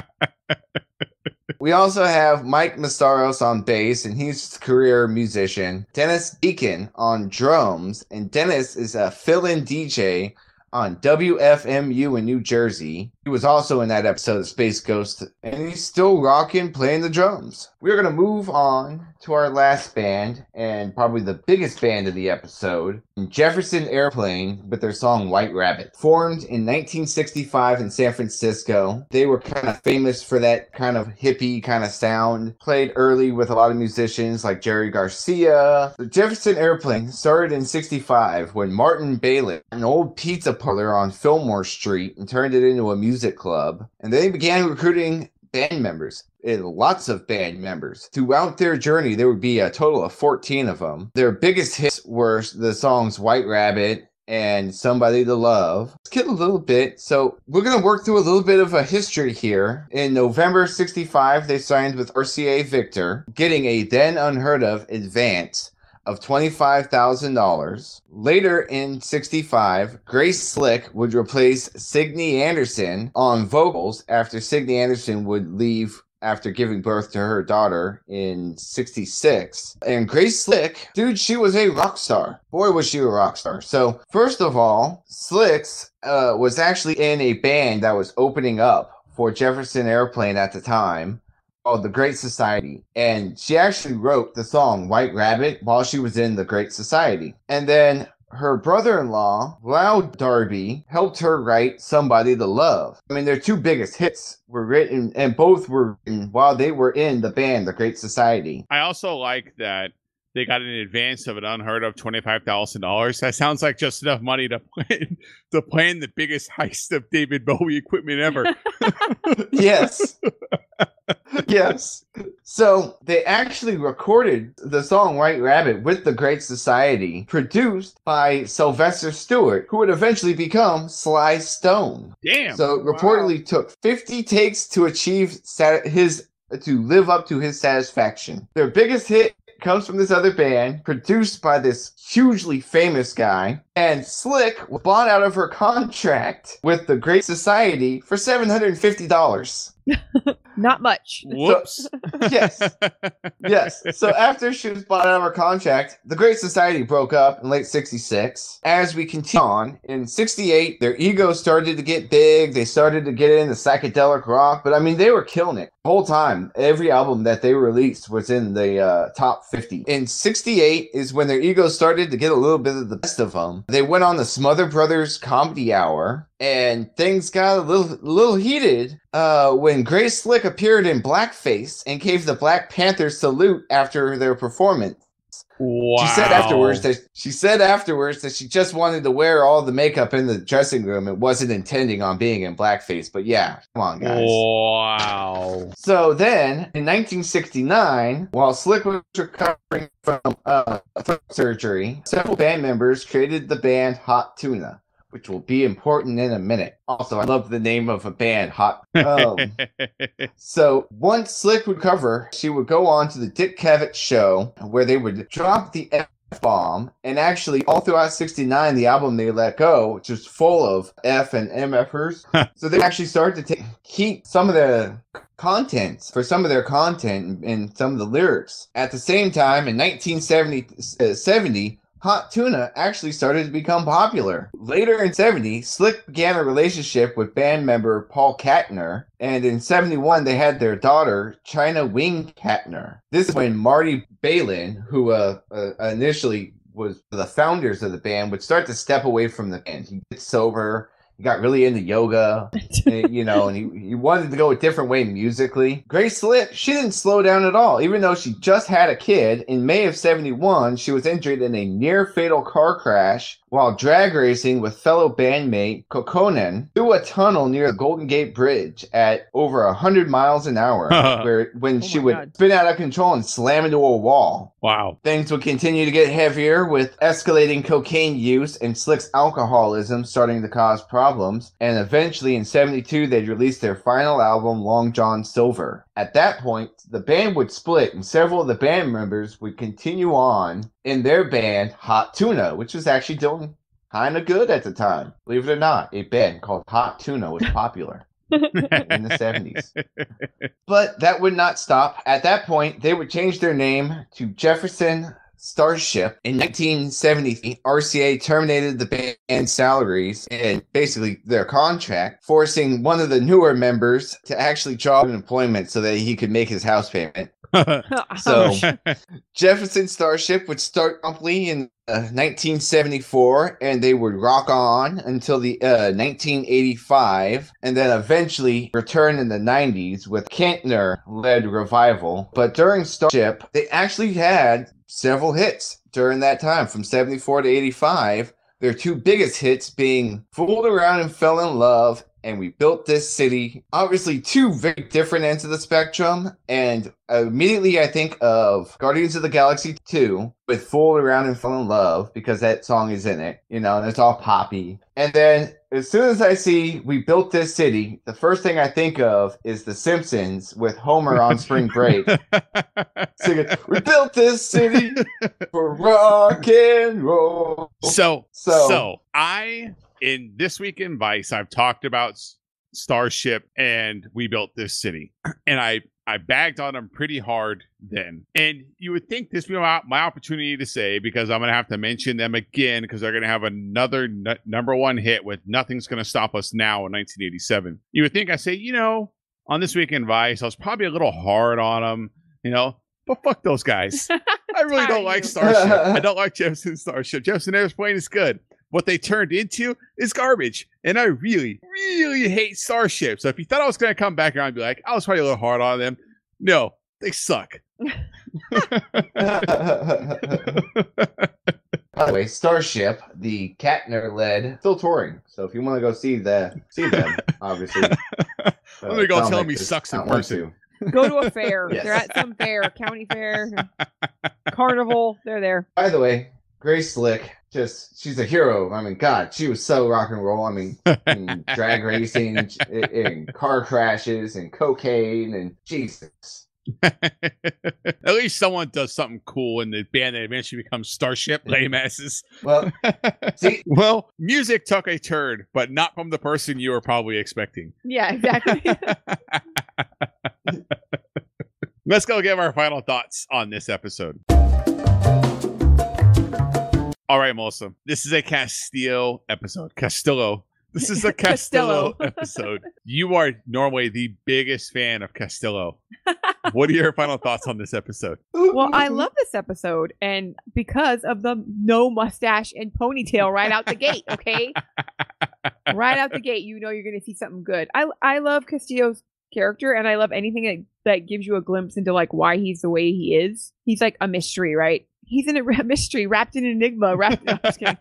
B: we also have Mike Mesaros on bass, and he's a career musician. Dennis Diken on drums, and Dennis is a fill-in DJ on WFMU in New Jersey. He was also in that episode of Space Ghost, and he's still rocking playing the drums. We're going to move on to our last band, and probably the biggest band of the episode, Jefferson Airplane, with their song White Rabbit. Formed in 1965 in San Francisco, they were kind of famous for that kind of hippie kind of sound. Played early with a lot of musicians like Jerry Garcia. The Jefferson Airplane started in 65 when Marty Balin, an old pizza parlor on Fillmore Street, and turned it into a music club. And they began recruiting band members. Lots of band members. Throughout their journey, there would be a total of 14 of them. Their biggest hits were the songs White Rabbit and Somebody to Love. Let's get a little bit. So we're going to work through a little bit of a history here. In November 65, they signed with RCA Victor, getting a then unheard of advance of $25,000. Later in 65, Grace Slick would replace Signe Anderson on vocals after Signe Anderson would leave after giving birth to her daughter in 66. And Grace Slick, dude, she was a rock star. Boy, was she a rock star. So, first of all, Slicks uh, was actually in a band that was opening up for Jefferson Airplane at the time called The Great Society. And she actually wrote the song White Rabbit while she was in The Great Society. And then her brother-in-law, Loud Darby, helped her write Somebody to Love. I mean, their two biggest hits were written, and both were written while they were in the band, The Great Society.
A: I also like that they got an advance of an unheard of twenty-five thousand dollars. That sounds like just enough money to plan to plan the biggest heist of David Bowie equipment ever.
B: yes. yes. So they actually recorded the song White Rabbit with the Great Society, produced by Sylvester Stewart, who would eventually become Sly Stone.
A: Damn.
B: So it reportedly took 50 takes to achieve sat- his to live up to his satisfaction. Their biggest hit comes from this other band, produced by this hugely famous guy, and Slick bought out of her contract with the Great Society for $750.
C: Not much.
A: Whoops.
B: Yes. yes. So after she was bought out of her contract, the Great Society broke up in late 66. As we continue on, in 68, their ego started to get big. They started to get into the psychedelic rock, but I mean, they were killing it. The whole time, every album that they released was in the uh, top 50. In 68 is when their ego started to get a little bit of the best of them. They went on the Smothers Brothers Comedy Hour, and things got a little, little heated uh, when Grace Slick appeared in blackface and gave the Black Panthers salute after their performance.
A: Wow.
B: She said afterwards that she said afterwards that she just wanted to wear all the makeup in the dressing room It wasn't intending on being in blackface. But yeah, come on, guys.
A: Wow.
B: So then, in 1969, while Slick was recovering from uh, throat surgery, several band members created the band Hot Tuna, which will be important in a minute. Also, I love the name of a band, Hot. Um, so once Slick would cover, she would go on to the Dick Cavett show where they would drop the F bomb. And actually, all throughout 69, the album they let go, which was full of F and MFers. so they actually started to take, keep some of the content for some of their content and, and some of the lyrics. At the same time, in 1970, uh, 70, Hot Tuna actually started to become popular. Later in 70, Slick began a relationship with band member Paul Kantner, and in 71 they had their daughter, China Wing Kantner. This is when Marty Balin, who uh, uh, initially was the founders of the band, would start to step away from the band. He gets sober, he got really into yoga, and, you know, and he, he wanted to go a different way musically. Grace Slick, she didn't slow down at all, even though she just had a kid. In May of 71, she was injured in a near fatal car crash while drag racing with fellow bandmate Kaukonen through a tunnel near the Golden Gate Bridge at over 100 miles an hour, oh where when
C: Oh
B: she would
C: God.
B: spin out of control and slam into a wall.
A: Wow.
B: Things would continue to get heavier with escalating cocaine use and Slick's alcoholism starting to cause problems. And eventually in 72, they'd release their final album, Long John Silver. At that point, the band would split and several of the band members would continue on in their band, Hot Tuna, which was actually doing kind of good at the time. Believe it or not, a band called Hot Tuna was popular in the 70s. But that would not stop. At that point, they would change their name to Jefferson Starship. In 1970, RCA terminated the band's salaries and basically their contract, forcing one of the newer members to actually an employment so that he could make his house payment. So- Jefferson Starship would start promptly in uh, 1974, and they would rock on until the uh, 1985, and then eventually return in the 90s with Kantner-led revival. But during Starship, they actually had several hits during that time, from 74 to 85. Their two biggest hits being "Fooled Around and Fell in Love" and "We Built This City." Obviously, two very different ends of the spectrum, and immediately I think of Guardians of the Galaxy 2 with Fool Around and Fall in Love because that song is in it, you know, and it's all poppy. And then as soon as I see We Built This City, the first thing I think of is The Simpsons with Homer on spring break singing, We built this city for rock and roll.
A: so,
B: So-
A: so, I in this week in Vice, I've talked about Starship and we built this city, and I I bagged on them pretty hard then. And you would think this would be my, my opportunity to say because I'm going to have to mention them again because they're going to have another n- number one hit with "Nothing's Going to Stop Us Now" in 1987. You would think I say, you know, on this week in Vice, I was probably a little hard on them, you know. But fuck those guys. I really don't like. Starship. I don't like Jefferson Starship. Jefferson Airplane is good. What they turned into is garbage. And I really, really hate Starship. So if you thought I was going to come back around and be like, I was probably a little hard on them, no, they suck.
B: By the way, Starship, the Kantner-led, still touring. So if you want to go see the see them, obviously, uh,
A: I'm gonna go tell him he sucks in
B: not want
A: person.
B: to.
C: Go to a fair.
B: Yes.
C: They're at some fair, county fair, carnival. They're there.
B: By the way, Grace Slick, just she's a hero. I mean, God, she was so rock and roll. I mean, in drag racing, and, and car crashes, and cocaine, and Jesus.
A: At least someone does something cool in the band that eventually becomes Starship. Lame asses.
B: Well, see,
A: well, music took a turn, but not from the person you were probably expecting.
C: Yeah, exactly.
A: Let's go give our final thoughts on this episode. All right, Melissa. This is a Castillo episode. Castillo. This is a Castillo
C: Castillo.
A: episode. You are normally the biggest fan of Castillo. what are your final thoughts on this episode?
C: well, I love this episode, and because of the no mustache and ponytail right out the gate. Okay, right out the gate, you know you're going to see something good. I I love Castillo's character, and I love anything that that gives you a glimpse into like why he's the way he is. He's like a mystery, right? He's in a mystery, wrapped in enigma. Wrapped. No, I'm just kidding.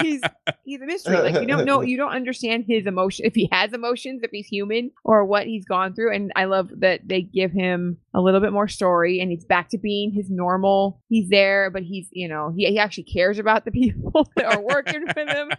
C: He's he's a mystery. Like you don't know, you don't understand his emotion if he has emotions, if he's human, or what he's gone through. And I love that they give him a little bit more story, and he's back to being his normal. He's there, but he's you know he he actually cares about the people that are working with him.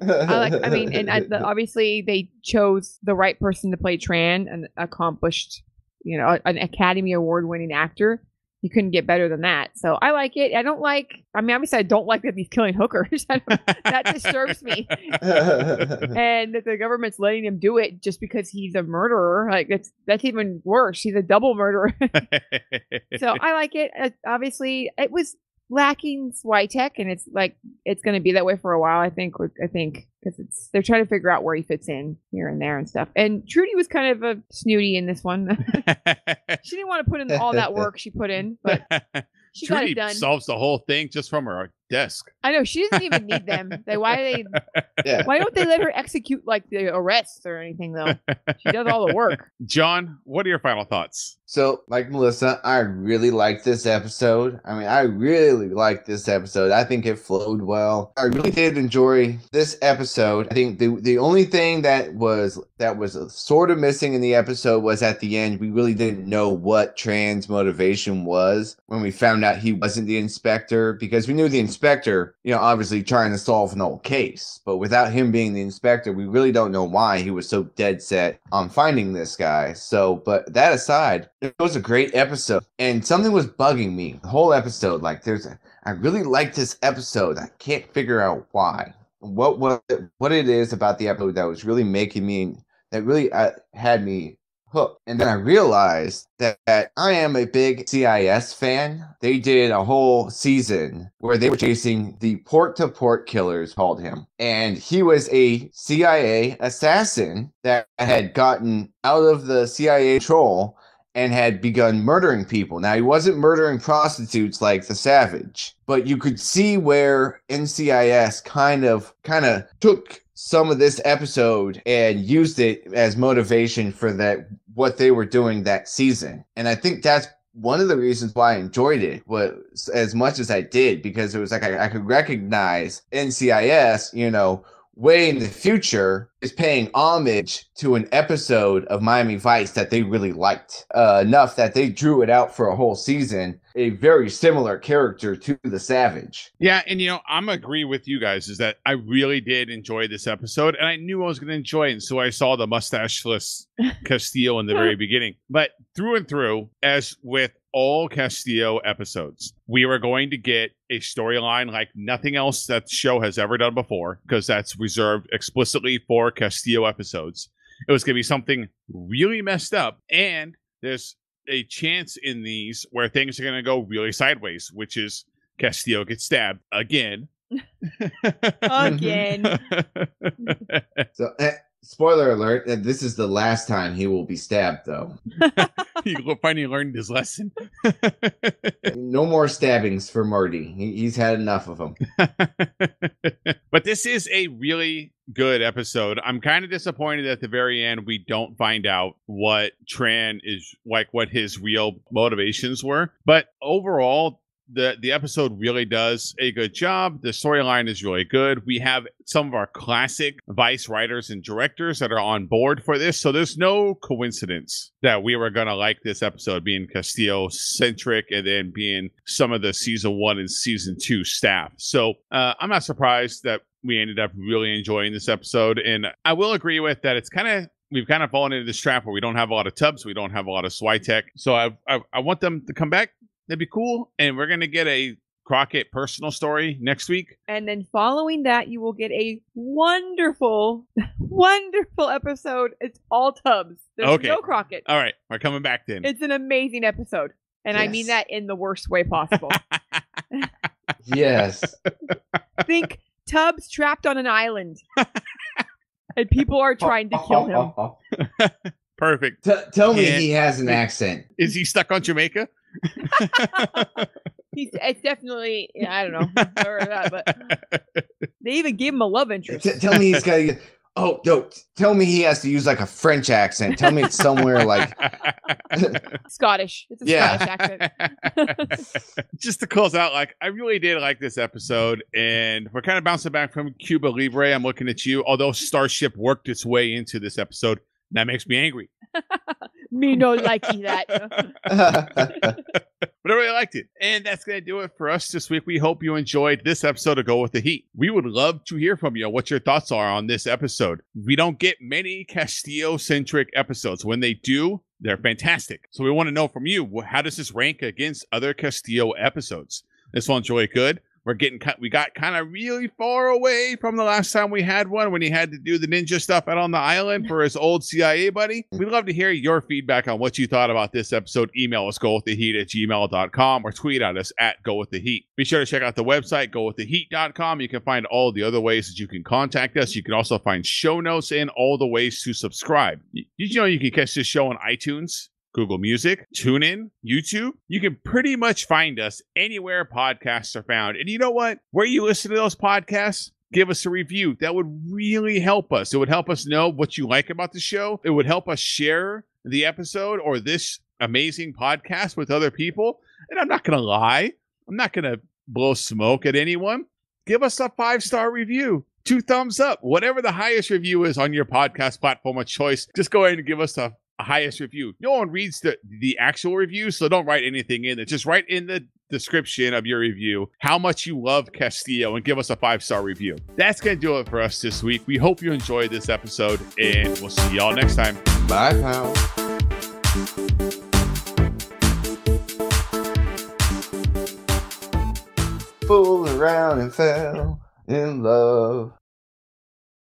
C: I like. I mean, and I, the, obviously they chose the right person to play Trahn, an accomplished, you know, an Academy Award winning actor. You couldn't get better than that. So I like it. I don't like. I mean, obviously, I don't like that he's killing hookers. That disturbs me. And that the government's letting him do it just because he's a murderer. Like that's that's even worse. He's a double murderer. so I like it. Uh, obviously, it was lacking Switek, and it's like it's going to be that way for a while. I think. I think because it's they're trying to figure out where he fits in here and there and stuff. And Trudy was kind of a snooty in this one. she didn't want to put in all that work she put in, but she got it done.
A: solves the whole thing just from her desk.
C: I know she doesn't even need them. They why they
B: Yeah.
C: why don't they let her execute like the arrests or anything though? She does all the work.
A: John, what are your final thoughts?
B: So, like Melissa, I really liked this episode. I mean, I really liked this episode. I think it flowed well. I really did enjoy this episode. I think the the only thing that was that was sort of missing in the episode was at the end we really didn't know what Trahn's motivation was when we found out he wasn't the inspector because we knew the inspector, you know, obviously trying to solve an old case, but without him being the inspector, we really don't know why he was so dead set on finding this guy. So, but that aside, it was a great episode, and something was bugging me the whole episode. Like, there's, a, I really like this episode. I can't figure out why. What what what it is about the episode that was really making me that really uh, had me hooked. And then I realized that, that I am a big NCIS fan. They did a whole season where they were chasing the port to port killers, called him. And he was a CIA assassin that had gotten out of the CIA control and had begun murdering people. Now, he wasn't murdering prostitutes like the Savage, but you could see where NCIS kind of kind of took some of this episode and used it as motivation for that what they were doing that season. And I think that's one of the reasons why I enjoyed it was as much as I did because it was like I, I could recognize NCIS, you know, way in the future is paying homage to an episode of Miami Vice that they really liked uh, enough that they drew it out for a whole season. A very similar character to the Savage.
A: Yeah, and you know, I'm agree with you guys is that I really did enjoy this episode and I knew I was gonna enjoy it. And so I saw the mustacheless Castillo in the very beginning. But through and through, as with all Castillo episodes, we are going to get a storyline like nothing else that the show has ever done before, because that's reserved explicitly for Castillo episodes. It was going to be something really messed up, and there's a chance in these where things are going to go really sideways, which is Castillo gets stabbed again.
C: Again.
B: So, eh, spoiler alert: this is the last time he will be stabbed, though.
A: he finally learned his lesson.
B: No more stabbings for Marty. He's had enough of them.
A: but this is a really good episode. I'm kind of disappointed at the very end we don't find out what Trahn is like, what his real motivations were. But overall, the the episode really does a good job. The storyline is really good. We have some of our classic Vice writers and directors that are on board for this, so there's no coincidence that we were gonna like this episode being Castillo centric and then being some of the season one and season two staff. So uh, I'm not surprised that we ended up really enjoying this episode, and I will agree with that. It's kind of we've kind of fallen into this trap where we don't have a lot of Tubbs, we don't have a lot of Switek. So I, I I want them to come back. That'd be cool. And we're gonna get a Crockett personal story next week.
C: And then following that, you will get a wonderful, wonderful episode. It's all Tubbs. There's
A: Okay.
C: no Crockett.
A: All right, we're coming back then.
C: It's an amazing episode. And I mean that in the worst way possible.
B: Yes.
C: Think Tubbs trapped on an island. and people are trying to kill him.
A: Perfect.
B: T- tell me
A: Yeah.
B: he has an accent.
A: Is he stuck on Jamaica?
C: He's it's definitely yeah, I don't know. That, but they even gave him a love interest.
B: T- tell me he's got to. Oh no! Tell me he has to use like a French accent. Tell me it's somewhere like.
C: Scottish. It's a
B: Yeah.
C: Scottish accent.
A: Just to close out, like I really did like this episode, and we're kind of bouncing back from Cuba Libre. I'm looking at you. Although Starship worked its way into this episode, that makes me angry.
C: Me no likey that.
A: But I really liked it. And that's going to do it for us this week. We hope you enjoyed this episode of Go With the Heat. We would love to hear from you what your thoughts are on this episode. We don't get many Castillo centric episodes. When they do, they're fantastic. So we want to know from you how does this rank against other Castillo episodes? This one's really good. We're getting. We got kind of really far away from the last time we had one when he had to do the ninja stuff out on the island for his old CIA buddy. We'd love to hear your feedback on what you thought about this episode. Email us go with the heat at gmail.com or tweet at us at go with the heat. Be sure to check out the website gowiththeheat.com. You can find all the other ways that you can contact us. You can also find show notes and all the ways to subscribe. Did you know you can catch this show on iTunes? Google Music, TuneIn, YouTube. You can pretty much find us anywhere podcasts are found. And you know what? Where you listen to those podcasts, give us a review. That would really help us. It would help us know what you like about the show. It would help us share the episode or this amazing podcast with other people. And I'm not going to lie, I'm not going to blow smoke at anyone. Give us a five star review. Two thumbs up, whatever the highest review is on your podcast platform of choice. Just go ahead and give us a highest review. No one reads the the actual review, so don't write anything in it. Just write in the description of your review how much you love Castillo and give us a five star review. That's gonna do it for us this week. We hope you enjoyed this episode, and we'll see y'all next time.
B: Bye, pal. Around and fell in love.